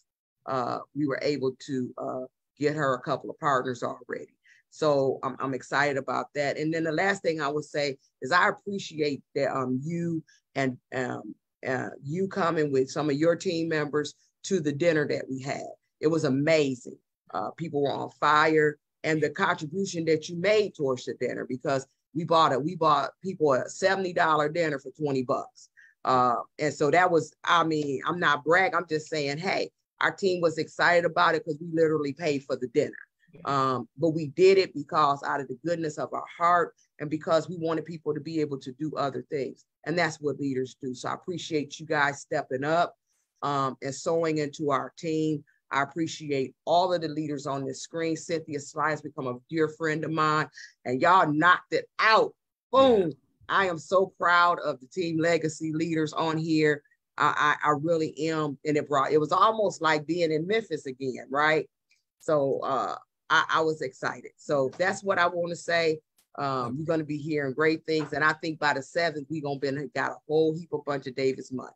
uh, we were able to uh, get her a couple of partners already. So I'm, I'm excited about that. And then the last thing I would say is I appreciate that um, you and um, uh, you coming with some of your team members to the dinner that we had. It was amazing. Uh, people were on fire, and the contribution that you made towards the dinner because we bought it. We bought people a seventy dollar dinner for twenty bucks, uh, and so that was. I mean, I'm not bragging. I'm just saying, hey, our team was excited about it because we literally paid for the dinner. Um, but we did it because out of the goodness of our heart and because we wanted people to be able to do other things. And that's what leaders do. So I appreciate you guys stepping up um, and sewing into our team. I appreciate all of the leaders on this screen. Cynthia Sly has become a dear friend of mine, and y'all knocked it out. Boom. I am so proud of the team legacy leaders on here. I, I, I really am. And it brought, it was almost like being in Memphis again, right? So uh, I, I was excited. So that's what I want to say. Um, you're going to be hearing great things, and I think by the seventh, we're going to be got a whole heap of bunch of Davis money.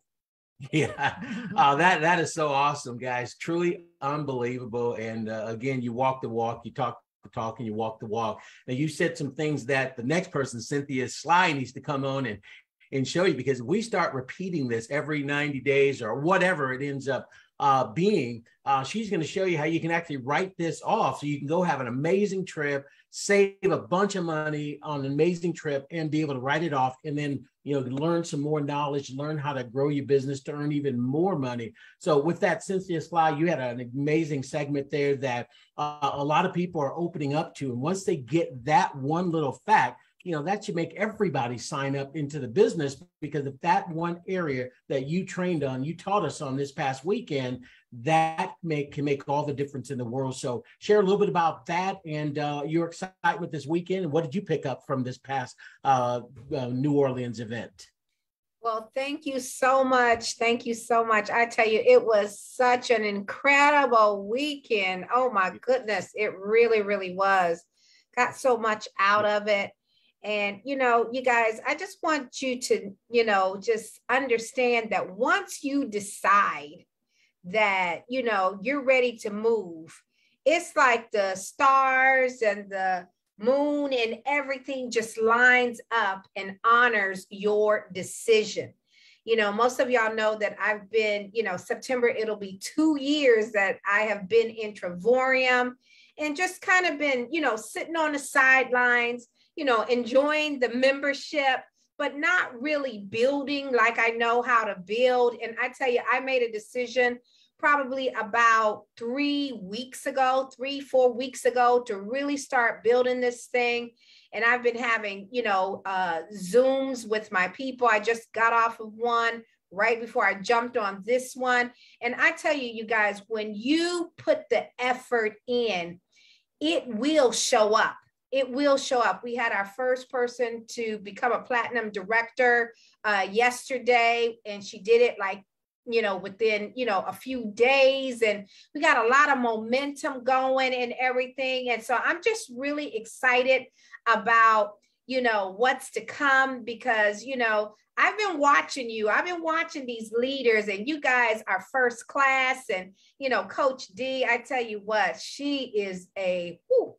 Yeah, uh, that that is so awesome, guys. Truly unbelievable. And uh, again, you walk the walk, you talk the talk, and you walk the walk. Now you said some things that the next person, Cynthia Sly, needs to come on and and show you because we start repeating this every 90 days or whatever it ends up uh, being, uh, she's going to show you how you can actually write this off so you can go have an amazing trip, save a bunch of money on an amazing trip, and be able to write it off, and then you know learn some more knowledge, learn how to grow your business to earn even more money. So with that, Cynthia Sly, you had an amazing segment there that uh, a lot of people are opening up to, and once they get that one little fact you know that should make everybody sign up into the business because if that one area that you trained on you taught us on this past weekend that make can make all the difference in the world so share a little bit about that and uh, your excitement this weekend and what did you pick up from this past uh, uh, new orleans event well, thank you so much. Thank you so much. I tell you, it was such an incredible weekend. Oh my goodness, it really, really was. Got so much out of it. And, you know, you guys, I just want you to, you know, just understand that once you decide that, you know, you're ready to move, it's like the stars and the moon and everything just lines up and honors your decision. You know, most of y'all know that I've been, you know, September, it'll be two years that I have been in Travorium and just kind of been, you know, sitting on the sidelines you know, enjoying the membership, but not really building like I know how to build. And I tell you, I made a decision probably about three weeks ago, three, four weeks ago, to really start building this thing. And I've been having, you know, uh, Zooms with my people. I just got off of one right before I jumped on this one. And I tell you, you guys, when you put the effort in, it will show up. It will show up. We had our first person to become a platinum director uh, yesterday, and she did it like you know within you know a few days and we got a lot of momentum going and everything and so i'm just really excited about you know what's to come because you know I've been watching you. I've been watching these leaders, and you guys are first class. And you know, Coach D, I tell you what, she is a whew,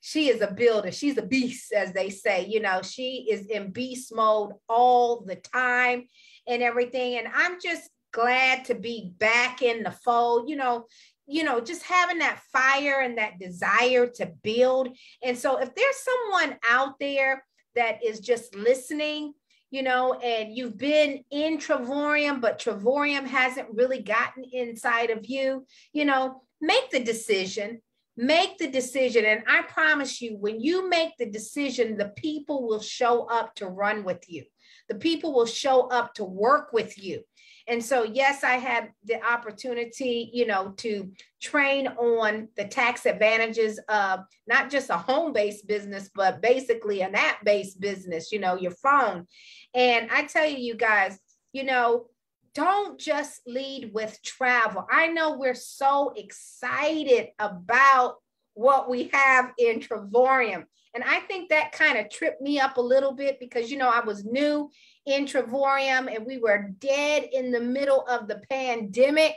she is a builder. She's a beast, as they say. You know, she is in beast mode all the time and everything. And I'm just glad to be back in the fold. You know, you know, just having that fire and that desire to build. And so, if there's someone out there that is just listening you know, and you've been in Travorium, but Travorium hasn't really gotten inside of you, you know, make the decision. Make the decision. And I promise you, when you make the decision, the people will show up to run with you. The people will show up to work with you. And so, yes, I had the opportunity, you know, to train on the tax advantages of not just a home based business, but basically an app based business, you know, your phone. And I tell you, you guys, you know, don't just lead with travel. I know we're so excited about what we have in Travorium. And I think that kind of tripped me up a little bit because, you know, I was new in Travorium and we were dead in the middle of the pandemic,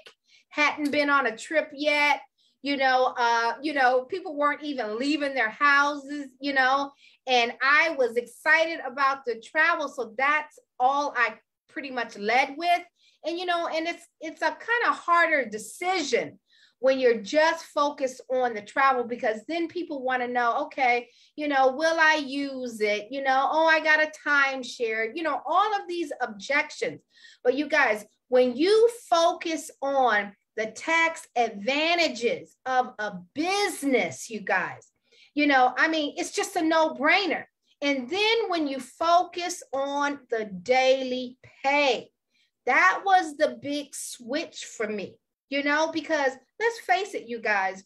hadn't been on a trip yet. You know, uh, you know, people weren't even leaving their houses, you know, and I was excited about the travel. So that's all I pretty much led with. And you know, and it's it's a kind of harder decision when you're just focused on the travel because then people want to know, okay, you know, will I use it? You know, oh, I got a timeshare, you know, all of these objections. But you guys, when you focus on the tax advantages of a business, you guys, you know, I mean, it's just a no brainer. And then when you focus on the daily pay, that was the big switch for me, you know, because let's face it, you guys,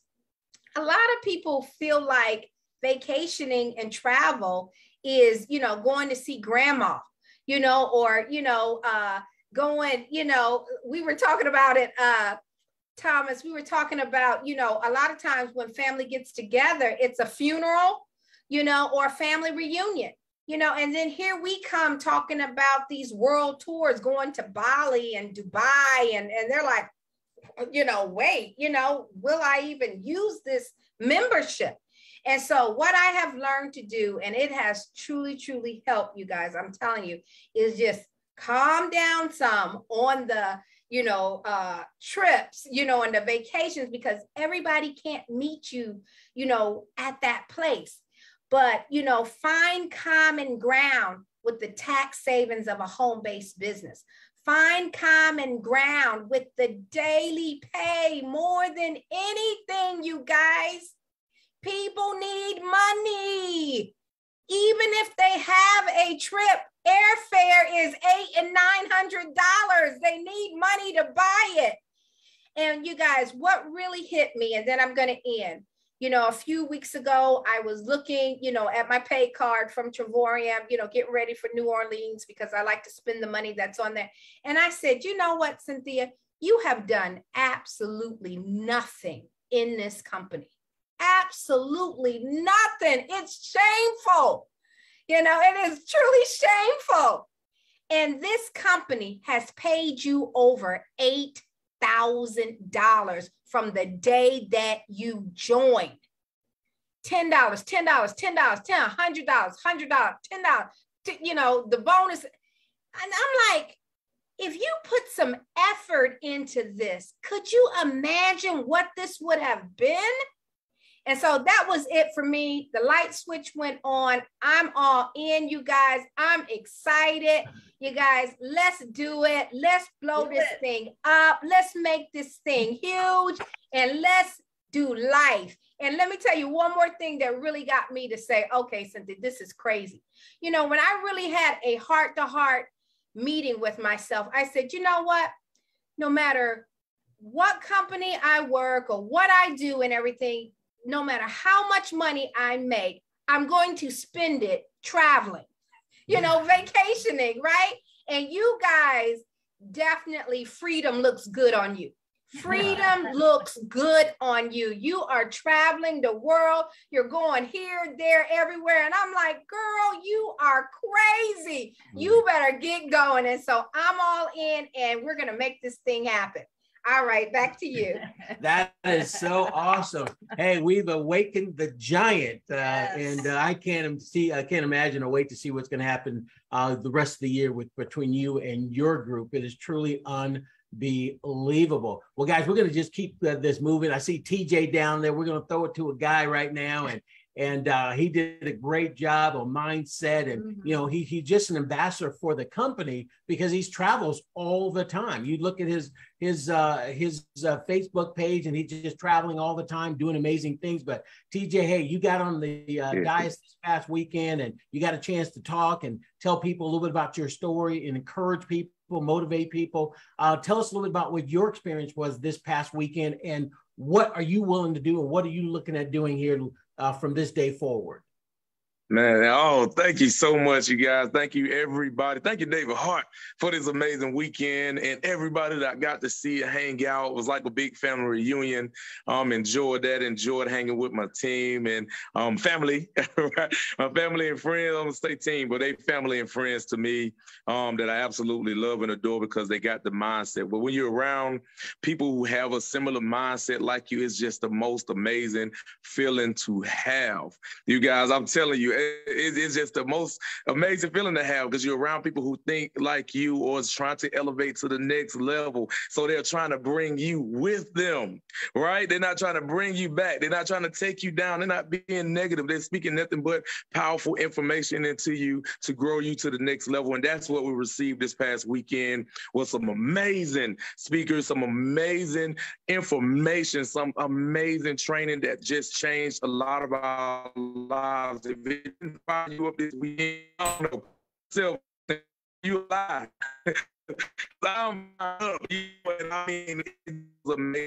a lot of people feel like vacationing and travel is, you know, going to see grandma, you know, or, you know, uh, going, you know, we were talking about it uh, Thomas, we were talking about, you know, a lot of times when family gets together, it's a funeral, you know, or a family reunion, you know, and then here we come talking about these world tours going to Bali and Dubai, and, and they're like, you know, wait, you know, will I even use this membership? And so, what I have learned to do, and it has truly, truly helped you guys, I'm telling you, is just calm down some on the you know, uh, trips, you know, and the vacations because everybody can't meet you, you know, at that place. But, you know, find common ground with the tax savings of a home based business. Find common ground with the daily pay more than anything, you guys. People need money. Even if they have a trip, airfare is eight and nine hundred dollars. They need money to buy it. And you guys, what really hit me, and then I'm going to end. You know, a few weeks ago, I was looking, you know, at my pay card from Travorium, you know, getting ready for New Orleans because I like to spend the money that's on there. And I said, you know what, Cynthia, you have done absolutely nothing in this company absolutely nothing. It's shameful. You know, it is truly shameful. And this company has paid you over $8,000 from the day that you joined. $10, $10, $10, $10, $100, $100, $10, you know, the bonus. And I'm like, if you put some effort into this, could you imagine what this would have been? And so that was it for me. The light switch went on. I'm all in, you guys. I'm excited. You guys, let's do it. Let's blow this thing up. Let's make this thing huge and let's do life. And let me tell you one more thing that really got me to say, okay, Cynthia, this is crazy. You know, when I really had a heart to heart, meeting with myself. I said, you know what? No matter what company I work or what I do and everything, no matter how much money I make, I'm going to spend it traveling, you know, vacationing, right? And you guys definitely freedom looks good on you. Freedom looks good on you. You are traveling the world. You're going here, there, everywhere. And I'm like, girl, you are crazy. You mm. better get going. And so I'm all in, and we're going to make this thing happen. All right, back to you. that is so awesome. Hey, we've awakened the giant, uh, yes. and uh, I can't see, I can't imagine a wait to see what's going to happen uh, the rest of the year with between you and your group. It is truly unbelievable. Well, guys, we're going to just keep uh, this moving. I see TJ down there. We're going to throw it to a guy right now, and and uh, he did a great job on mindset and mm-hmm. you know he, he's just an ambassador for the company because he travels all the time. You look at his his uh, his uh, facebook page and he's just traveling all the time doing amazing things. But tj hey you got on the uh, this past weekend and you got a chance to talk and tell people a little bit about your story and encourage people motivate people. Uh, tell us a little bit about what your experience was this past weekend and what are you willing to do and what are you looking at doing here uh, from this day forward? Man, oh, thank you so much, you guys. Thank you, everybody. Thank you, David Hart, for this amazing weekend. And everybody that I got to see hang out it was like a big family reunion. Um, enjoyed that, enjoyed hanging with my team and um family, my family and friends. I'm gonna say team, but they family and friends to me um that I absolutely love and adore because they got the mindset. But when you're around people who have a similar mindset like you, it's just the most amazing feeling to have. You guys, I'm telling you, it's just the most amazing feeling to have because you're around people who think like you or is trying to elevate to the next level. So they're trying to bring you with them, right? They're not trying to bring you back. They're not trying to take you down. They're not being negative. They're speaking nothing but powerful information into you to grow you to the next level. And that's what we received this past weekend was some amazing speakers, some amazing information, some amazing training that just changed a lot of our lives. It didn't you up this weekend, I don't know. Still, you lie. I'm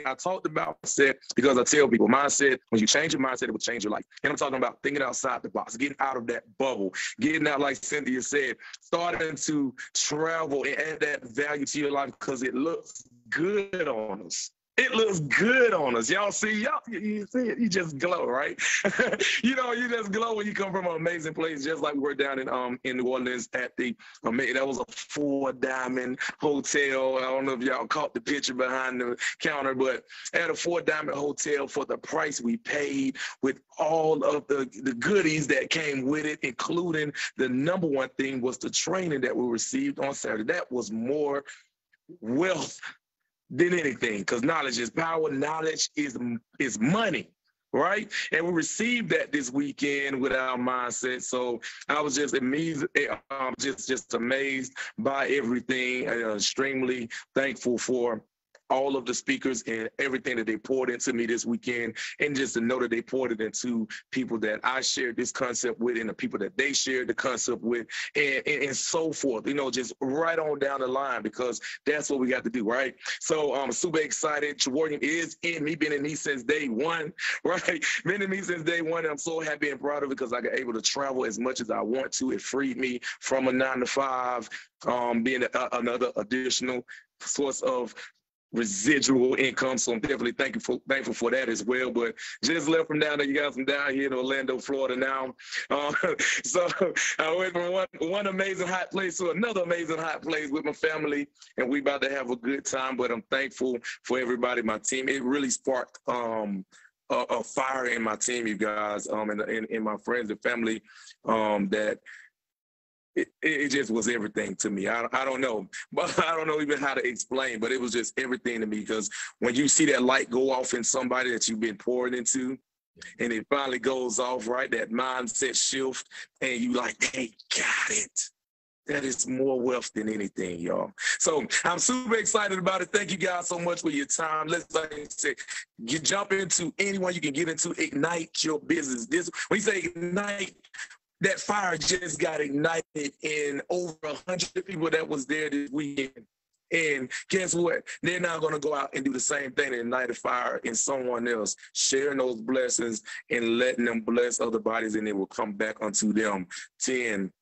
I talked about mindset because I tell people mindset, when you change your mindset, it will change your life. And I'm talking about thinking outside the box, getting out of that bubble, getting out, like Cynthia said, starting to travel and add that value to your life because it looks good on us it looks good on us. Y'all see, y'all, you see it, you just glow, right? you know, you just glow when you come from an amazing place, just like we're down in um in New Orleans at the um, that was a four diamond hotel. I don't know if y'all caught the picture behind the counter, but at a four diamond hotel for the price we paid with all of the, the goodies that came with it, including the number one thing was the training that we received on Saturday. That was more wealth than anything because knowledge is power knowledge is is money right? And we received that this weekend with our mindset. So i was just amazed um, just just amazed by everything uh, extremely thankful for all of the speakers and everything that they poured into me this weekend, and just to know that they poured it into people that I shared this concept with, and the people that they shared the concept with, and, and, and so forth. You know, just right on down the line because that's what we got to do, right? So I'm super excited. Travorium is in me, been in me since day one, right? Been in me since day one, I'm so happy and proud of it because I got able to travel as much as I want to. It freed me from a nine to five, um, being a, another additional source of residual income. So I'm definitely thankful for, thankful for that as well. But just left from down there, you guys from down here in Orlando, Florida now. Uh, so I went from one, one amazing hot place to another amazing hot place with my family, and we about to have a good time. But I'm thankful for everybody, my team. It really sparked um, a, a, fire in my team, you guys, um, and, and, my friends and family um, that it, it just was everything to me. I, I don't know, but I don't know even how to explain, but it was just everything to me because when you see that light go off in somebody that you've been pouring into, and it finally goes off, right? That mindset shift, and you like, they got it. That is more wealth than anything, y'all. So I'm super excited about it. Thank you guys so much for your time. Let's like you jump into anyone you can get into, ignite your business. This when you say ignite, that fire just got ignited in over a hundred people that was there this weekend. And guess what? They're now going to go out and do the same thing and ignite a fire in someone else, sharing those blessings and letting them bless other bodies, and it will come back unto them 10,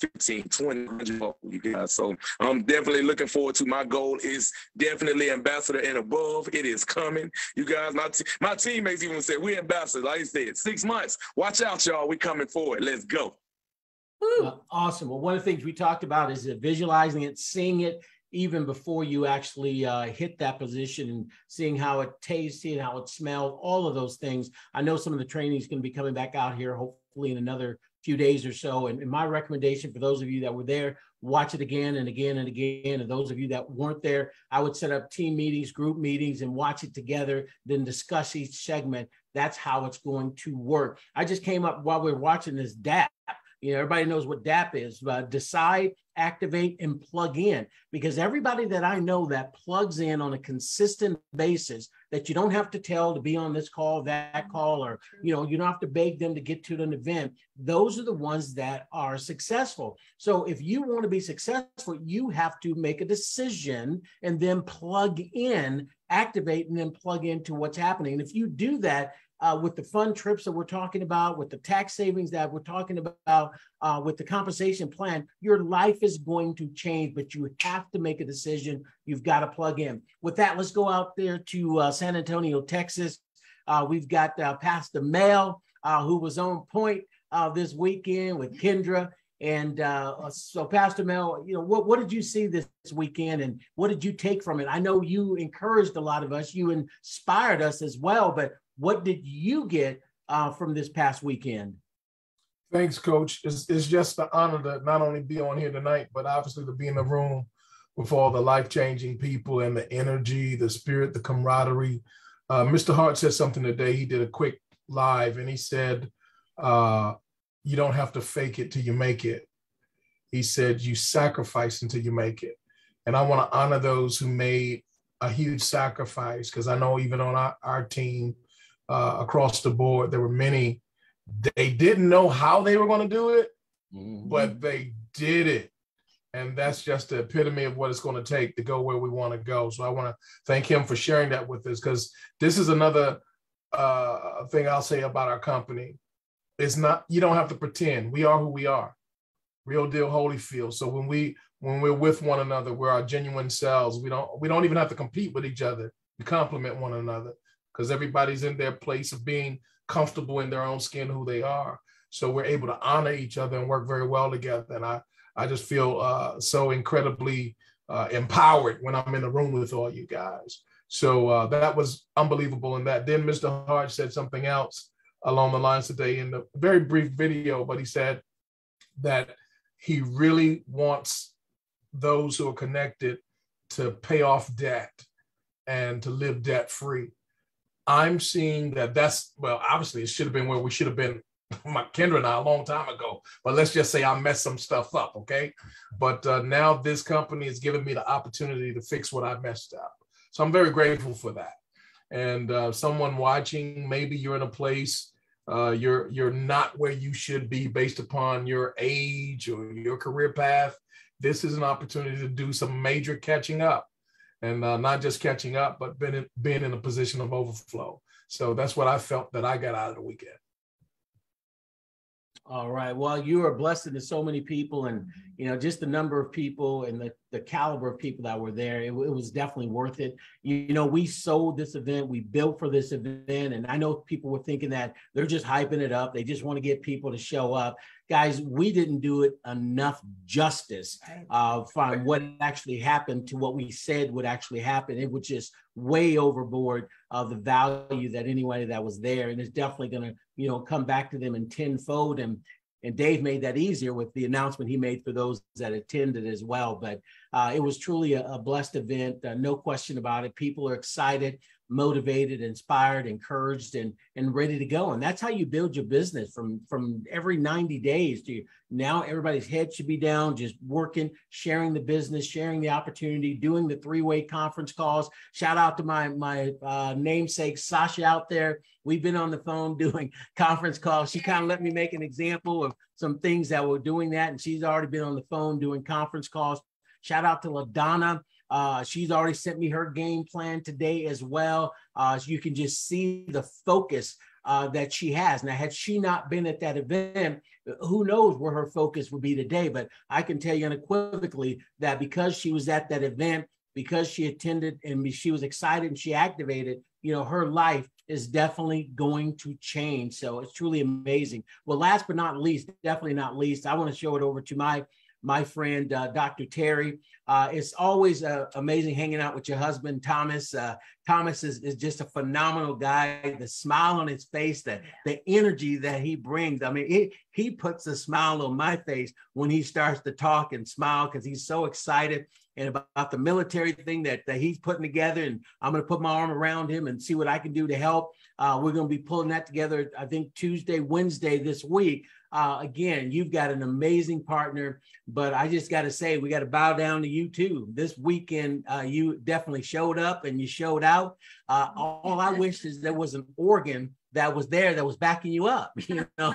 15, 20, 100 you guys. So I'm definitely looking forward to my goal is definitely ambassador and above. It is coming. You guys, my, t- my teammates even said, we're ambassadors. Like I said, six months. Watch out, y'all. We coming forward. Let's go. Uh, awesome. Well, one of the things we talked about is visualizing it, seeing it, even before you actually uh, hit that position and seeing how it tastes, seeing how it smells, all of those things. I know some of the training is going to be coming back out here, hopefully in another few days or so. And, and, my recommendation for those of you that were there, watch it again and again and again. And those of you that weren't there, I would set up team meetings, group meetings, and watch it together, then discuss each segment. That's how it's going to work. I just came up while we are watching this DAP. You know, everybody knows what DAP is. Decide, activate, and plug in. Because everybody that I know that plugs in on a consistent basis, that you don't have to tell to be on this call, that mm-hmm. call, or you know, you don't have to beg them to get to an event. Those are the ones that are successful. So if you want to be successful, you have to make a decision and then plug in, activate, and then plug into what's happening. And if you do that, uh, with the fun trips that we're talking about, with the tax savings that we're talking about, uh, with the compensation plan, your life is going to change, but you have to make a decision. You've got to plug in. With that, let's go out there to uh, San Antonio, Texas. Uh, we've got uh, Pastor Mel, uh, who was on point this weekend with Kendra. And so, Pastor Mel, you know, what, what did you see this weekend and what did you take from it? I know you encouraged a lot of us, you inspired us as well, but what did you get uh, from this past weekend? Thanks, Coach. It's, it's just an honor to not only be on here tonight, but obviously to be in the room with all the life changing people and the energy, the spirit, the camaraderie. Uh, Mr. Hart said something today. He did a quick live and he said, uh, You don't have to fake it till you make it. He said, You sacrifice until you make it. And I want to honor those who made a huge sacrifice because I know even on our, our team, uh, across the board. There were many, they didn't know how they were going to do it, mm-hmm. but they did it. And that's just the epitome of what it's going to take to go where we want to go. So I want to thank him for sharing that with us because this is another uh, thing I'll say about our company. It's not, you don't have to pretend. We are who we are. Real deal Holyfield. So when we when we're with one another, we're our genuine selves. We don't we don't even have to compete with each other. We complement one another because everybody's in their place of being comfortable in their own skin, who they are. So we're able to honor each other and work very well together. And I, I just feel uh, so incredibly uh, empowered when I'm in the room with all you guys. So uh, that was unbelievable. And that then Mr. Hart said something else along the lines today in the very brief video, but he said that he really wants those who are connected to pay off debt and to live debt free. I'm seeing that that's well, obviously it should have been where we should have been, my Kendra and I a long time ago. But let's just say I messed some stuff up, okay? But uh, now this company is giving me the opportunity to fix what I messed up. So I'm very grateful for that. And uh, someone watching, maybe you're in a place uh, you're you're not where you should be based upon your age or your career path. This is an opportunity to do some major catching up and uh, not just catching up, but being in, being in a position of overflow. So that's what I felt that I got out of the weekend. All right. Well, you are blessed to so many people, and you know, just the number of people and the, the caliber of people that were there. It, it was definitely worth it. You, you, know, we sold this event, we built for this event, and I know people were thinking that they're just hyping it up. They just want to get people to show up. Guys, we didn't do it enough justice uh, from what actually happened to what we said would actually happen. It was just way overboard of the value that anybody that was there, and it's definitely going to you know, come back to them in tenfold. And and Dave made that easier with the announcement he made for those that attended as well. But uh, it was truly a, a blessed event, uh, no question about it. People are excited. Motivated, inspired, encouraged, and and ready to go. And that's how you build your business from from every 90 days to now everybody's head should be down, just working, sharing the business, sharing the opportunity, doing the three-way conference calls. Shout out to my my uh, namesake Sasha out there. We've been on the phone doing conference calls. She kind of let me make an example of some things that we're doing that, and she's already been on the phone doing conference calls. Shout out to LaDonna uh, she's already sent me her game plan today as well. Uh, so you can just see the focus uh, that she has. Now, had she not been at that event, who knows where her focus would be today? But I can tell you unequivocally that because she was at that event, because she attended and she was excited and she activated, you know, her life is definitely going to change. So it's truly amazing. Well, last but not least, definitely not least, I want to show it over to my my friend uh, Dr. Terry. Uh, it's always uh, amazing hanging out with your husband, Thomas. Uh, Thomas is, is just a phenomenal guy. The smile on his face, the, the energy that he brings. I mean, he, he puts a smile on my face when he starts to talk and smile because he's so excited and about, about, the military thing that, that he's putting together. And I'm going to put my arm around him and see what I can do to help. Uh, we're going to be pulling that together, I think, Tuesday, Wednesday this week. Uh, again, you've got an amazing partner, but I just got to say, we got to bow down to you too. This weekend, uh, you definitely showed up and you showed out. Uh, all I wish is there was an organ that was there that was backing you up. You know,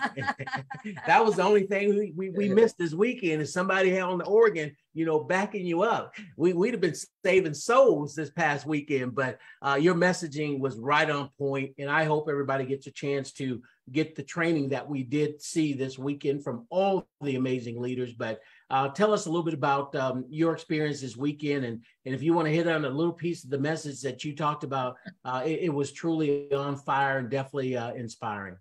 that was the only thing we, we, we, missed this weekend is somebody had on the organ, you know, backing you up. We, we'd have been saving souls this past weekend, but uh, your messaging was right on point, And I hope everybody gets a chance to get the training that we did see this weekend from all the amazing leaders. But uh, tell us a little bit about um, your experience this weekend, and and if you want to hit on a little piece of the message that you talked about, uh, it, it, was truly on fire and definitely uh, inspiring.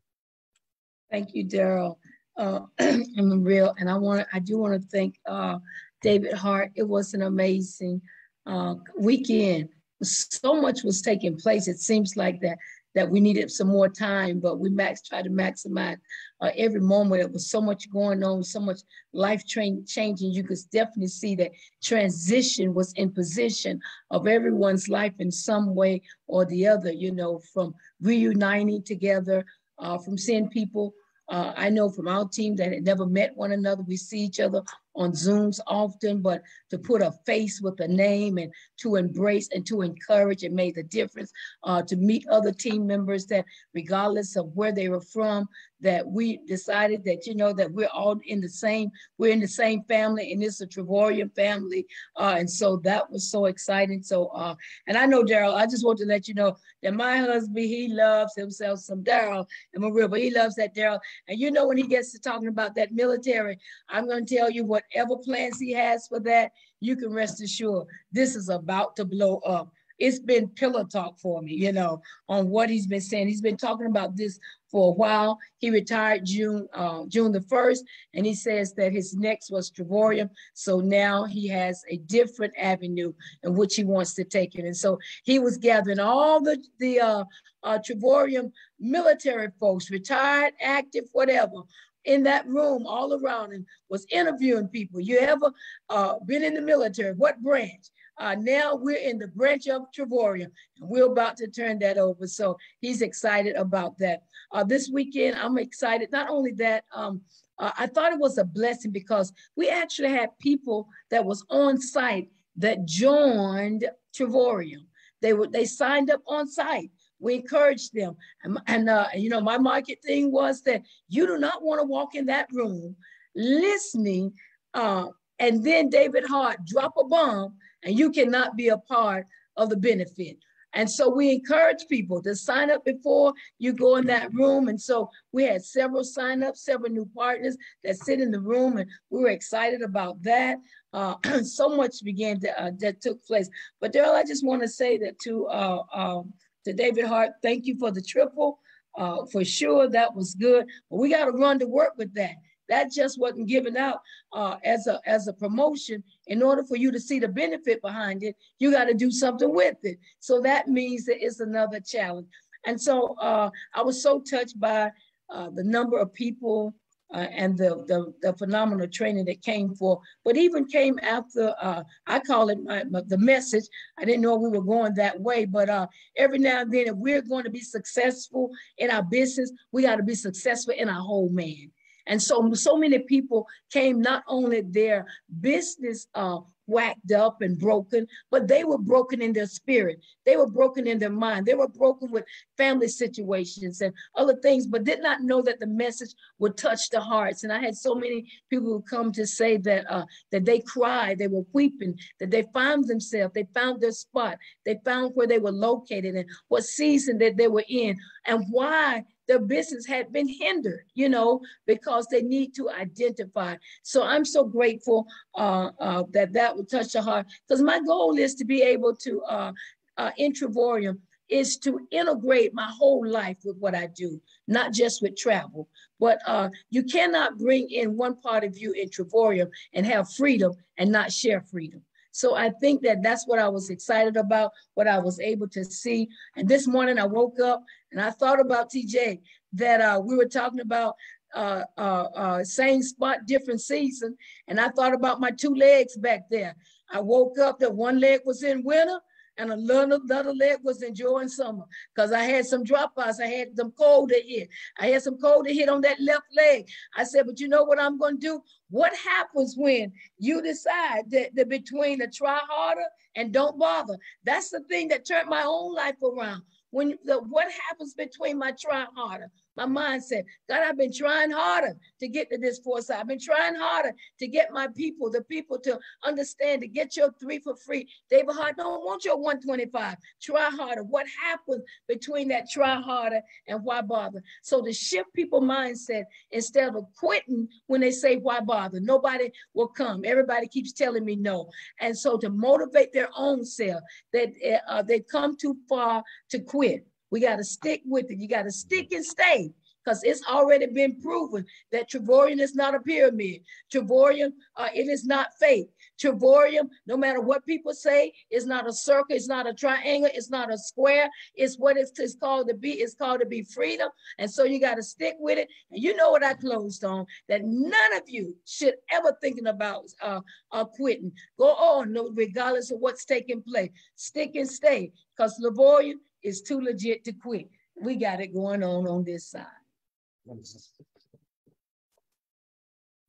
Thank you, Daryl. Uh, I'm real, and I want I do want to thank uh, David Hart. It was an amazing uh, weekend. So much was taking place. It seems like that that we needed some more time, but we max tried to maximize uh, every moment. There was so much going on, so much life train changing. You could definitely see that transition was in position of everyone's life in some way or the other. You know, from reuniting together, uh, from seeing people. Uh, I know from our team that had never met one another. We see each other on Zooms often, but to put a face with a name and to embrace and to encourage and made the difference. Uh, to meet other team members that, regardless of where they were from, that we decided that you know that we're all in the same we're in the same family and it's a Travorium family. Uh, and so that was so exciting. So uh, and I know Daryl I just want to let you know that my husband he loves himself some Daryl and Maria but he loves that Daryl. And you know when he gets to talking about that military I'm going to tell you whatever plans he has for that, you can rest assured this is about to blow up. It's been pillow talk for me, you know, on what he's been saying. He's been talking about this for a while. He retired June uh, June the 1st, and he says that his next was Travorium. So now he has a different avenue in which he wants to take it. And so he was gathering all the, the uh, uh, Travorium military folks, retired, active, whatever, in that room all around and was interviewing people. You ever uh, been in the military? What branch? Uh, now we're in the branch of Travorium, and we're about to turn that over. So he's excited about that. Uh, this weekend, I'm excited. Not only that, um, uh, I thought it was a blessing because we actually had people that was on site that joined Travorium. They were they signed up on site we encouraged them. And, and uh, you know, my market thing was that you do not want to walk in that room listening uh, and then David Hart drop a bomb and you cannot be a part of the benefit. And so we encourage people to sign up before you go in that room. And so we had several sign ups, several new partners that sit in the room, and we were excited about that. Uh, so much began to, uh, that took place. But Daryl, I just want to say that to uh, um, to David Hart. Thank you for the triple. Uh, for sure, that was good. But we got to run to work with that. That just wasn't given out uh, as a as a promotion. In order for you to see the benefit behind it, you got to do something with it. So that means that it's another challenge. And so uh, I was so touched by uh, the number of people uh, and the, the, the phenomenal training that came for, but even came after, uh, I call it my, my, the message. I didn't know we were going that way, but uh, every now and then, if we're going to be successful in our business, we got to be successful in our whole man. And so, so many people came not only their business uh, whacked up and broken, but they were broken in their spirit. They were broken in their mind. They were broken with family situations and other things, but did not know that the message would touch the hearts. And I had so many people who come to say that uh, that they cried, they were weeping, that they found themselves, they found their spot, they found where they were located and what season that they were in, and why their business had been hindered, you know, because they need to identify. So I'm so grateful uh, uh, that that would touch the heart because my goal is to be able to, uh, uh, in Travorium, is to integrate my whole life with what I do, not just with travel. But uh, you cannot bring in one part of you in Travorium and have freedom and not share freedom. So I think that that's what I was excited about, what I was able to see. And this morning I woke up and I thought about TJ that uh, we were talking about uh, uh, uh, same spot, different season. And I thought about my two legs back there. I woke up that one leg was in winter and a another, another leg was enjoying summer because I had some dropouts. I had some cold to hit. I had some cold to hit on that left leg. I said, but you know what I'm going to do? What happens when you decide that, that between the try harder and don't bother? That's the thing that turned my own life around. When the what happens between my try harder, my mindset. God, I've been trying harder to get to this foresight. I've been trying harder to get my people, the people to understand, to get your three for free. David Hart don't want your 125. Try harder. What happens between that try harder and why bother? So to shift people mindset instead of quitting when they say why bother, nobody will come. Everybody keeps telling me no. And so to motivate their own self that uh, they come too far to quit we got to stick with it. You got to stick and stay because it's already been proven that Travorium is not a pyramid. Travorium, uh, it is not fake. Travorium, no matter what people say, is not a circle, it's not a triangle, it's not a square. It's what it's, it's called to be. It's called to be freedom. And so you got to stick with it. And you know what I closed on? That none of you should ever thinking about uh, uh, quitting. Go on, no, regardless of what's taking place. Stick and stay because Travorium is too legit to quit. We got it going on on this side.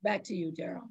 Back to you, Daryl.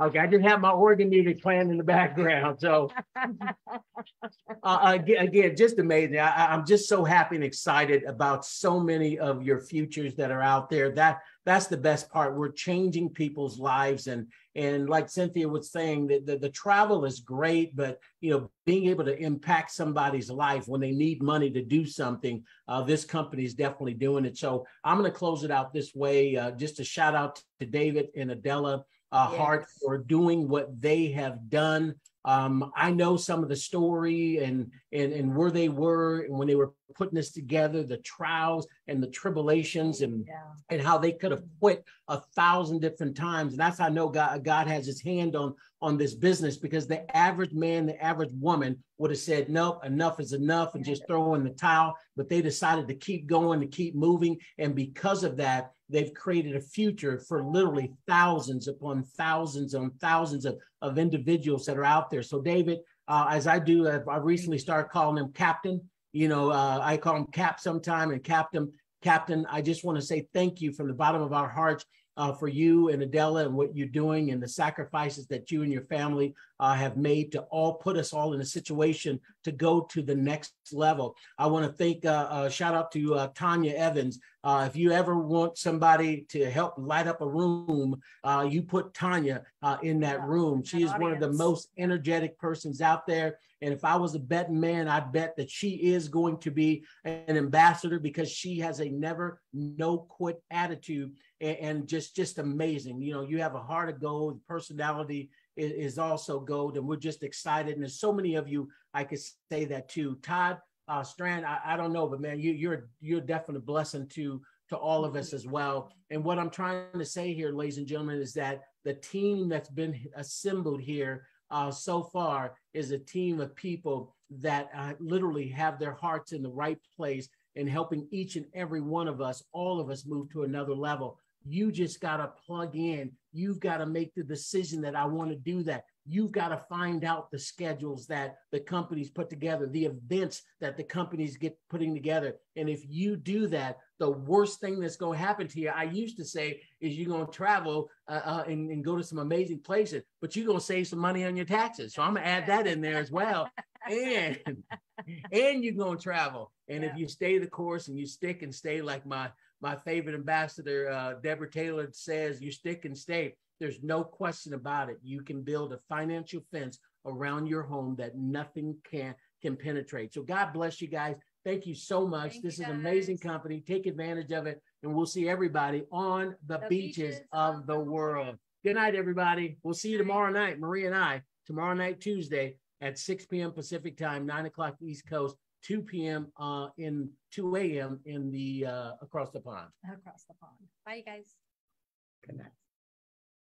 Okay, I just have my organ music playing in the background. So, uh, again, just amazing. I, am just so happy and excited about so many of your futures that are out there. That that's the best part. We're changing people's lives, and and like Cynthia was saying, that the, the travel is great, but you know, being able to impact somebody's life when they need money to do something, uh, this company is definitely doing it. So I'm going to close it out this way. Uh, just a shout out to David and Adela uh, yes. Hart for doing what they have done. Um, I know some of the story and, and and where they were and when they were putting this together, the trials and the tribulations, and yeah. and how they could have quit a thousand different times. And that's how I know God God has His hand on on this business because the average man, the average woman would have said, "Nope, enough is enough," and just throw in the towel. But they decided to keep going, to keep moving, and because of that, they've created a future for literally thousands upon thousands on thousands of, of individuals that are out there. So, David, uh, as I do, i've recently started calling him Captain. You know, uh, I call him Cap sometime, and Captain, Captain, I just want to say thank you from the bottom of our hearts uh, for you and Adela and what you're doing and the sacrifices that you and your family uh, have made to all put us all in a situation to go to the next level. I want to thank, uh, uh, shout out to uh, Tanya Evans. Uh, if you ever want somebody to help light up a room, you put Tanya in that room. She is one of the most energetic persons out there. And if I was a betting man, I'd bet that she is going to be an ambassador because she has a never no quit attitude and, and just just amazing. You know, you have a heart of gold, personality is, is also gold, and we're just excited. And there's so many of you I could say that too. Todd uh, Strand, I, I don't know, but man, you, you're you're definitely a blessing to to all of us as well. And what I'm trying to say here, ladies and gentlemen, is that the team that's been assembled here uh, so far is a team of people that uh, literally have their hearts in the right place and helping each and every one of us, all of us, move to another level. You just got to plug in. You've got to make the decision that I want to do that. You've got to find out the schedules that the companies put together, the events that the companies get putting together. And if you do that, the worst thing that's going to happen to you, I used to say, is you're going to travel uh, uh, and, and go to some amazing places, but you're going to save some money on your taxes. So I'm going to add that in there as well. And and you're going to travel. And yeah. if you stay the course and you stick and stay, like my my favorite ambassador, uh, Deborah Taylor says, you stick and stay. There's no question about it. You can build a financial fence around your home that nothing can can penetrate. So God bless you guys. Thank you so much. Thank this is an amazing company. Take advantage of it, and we'll see everybody on the, the beaches, beaches, of the world. Good night, everybody. We'll see you tomorrow night, Marie and I, tomorrow night, Tuesday at 6 p.m. Pacific time, 9 o'clock East Coast, 2 p.m. Uh, in 2 a.m. in the uh, across the pond. Across the pond. Bye, you guys. Good night.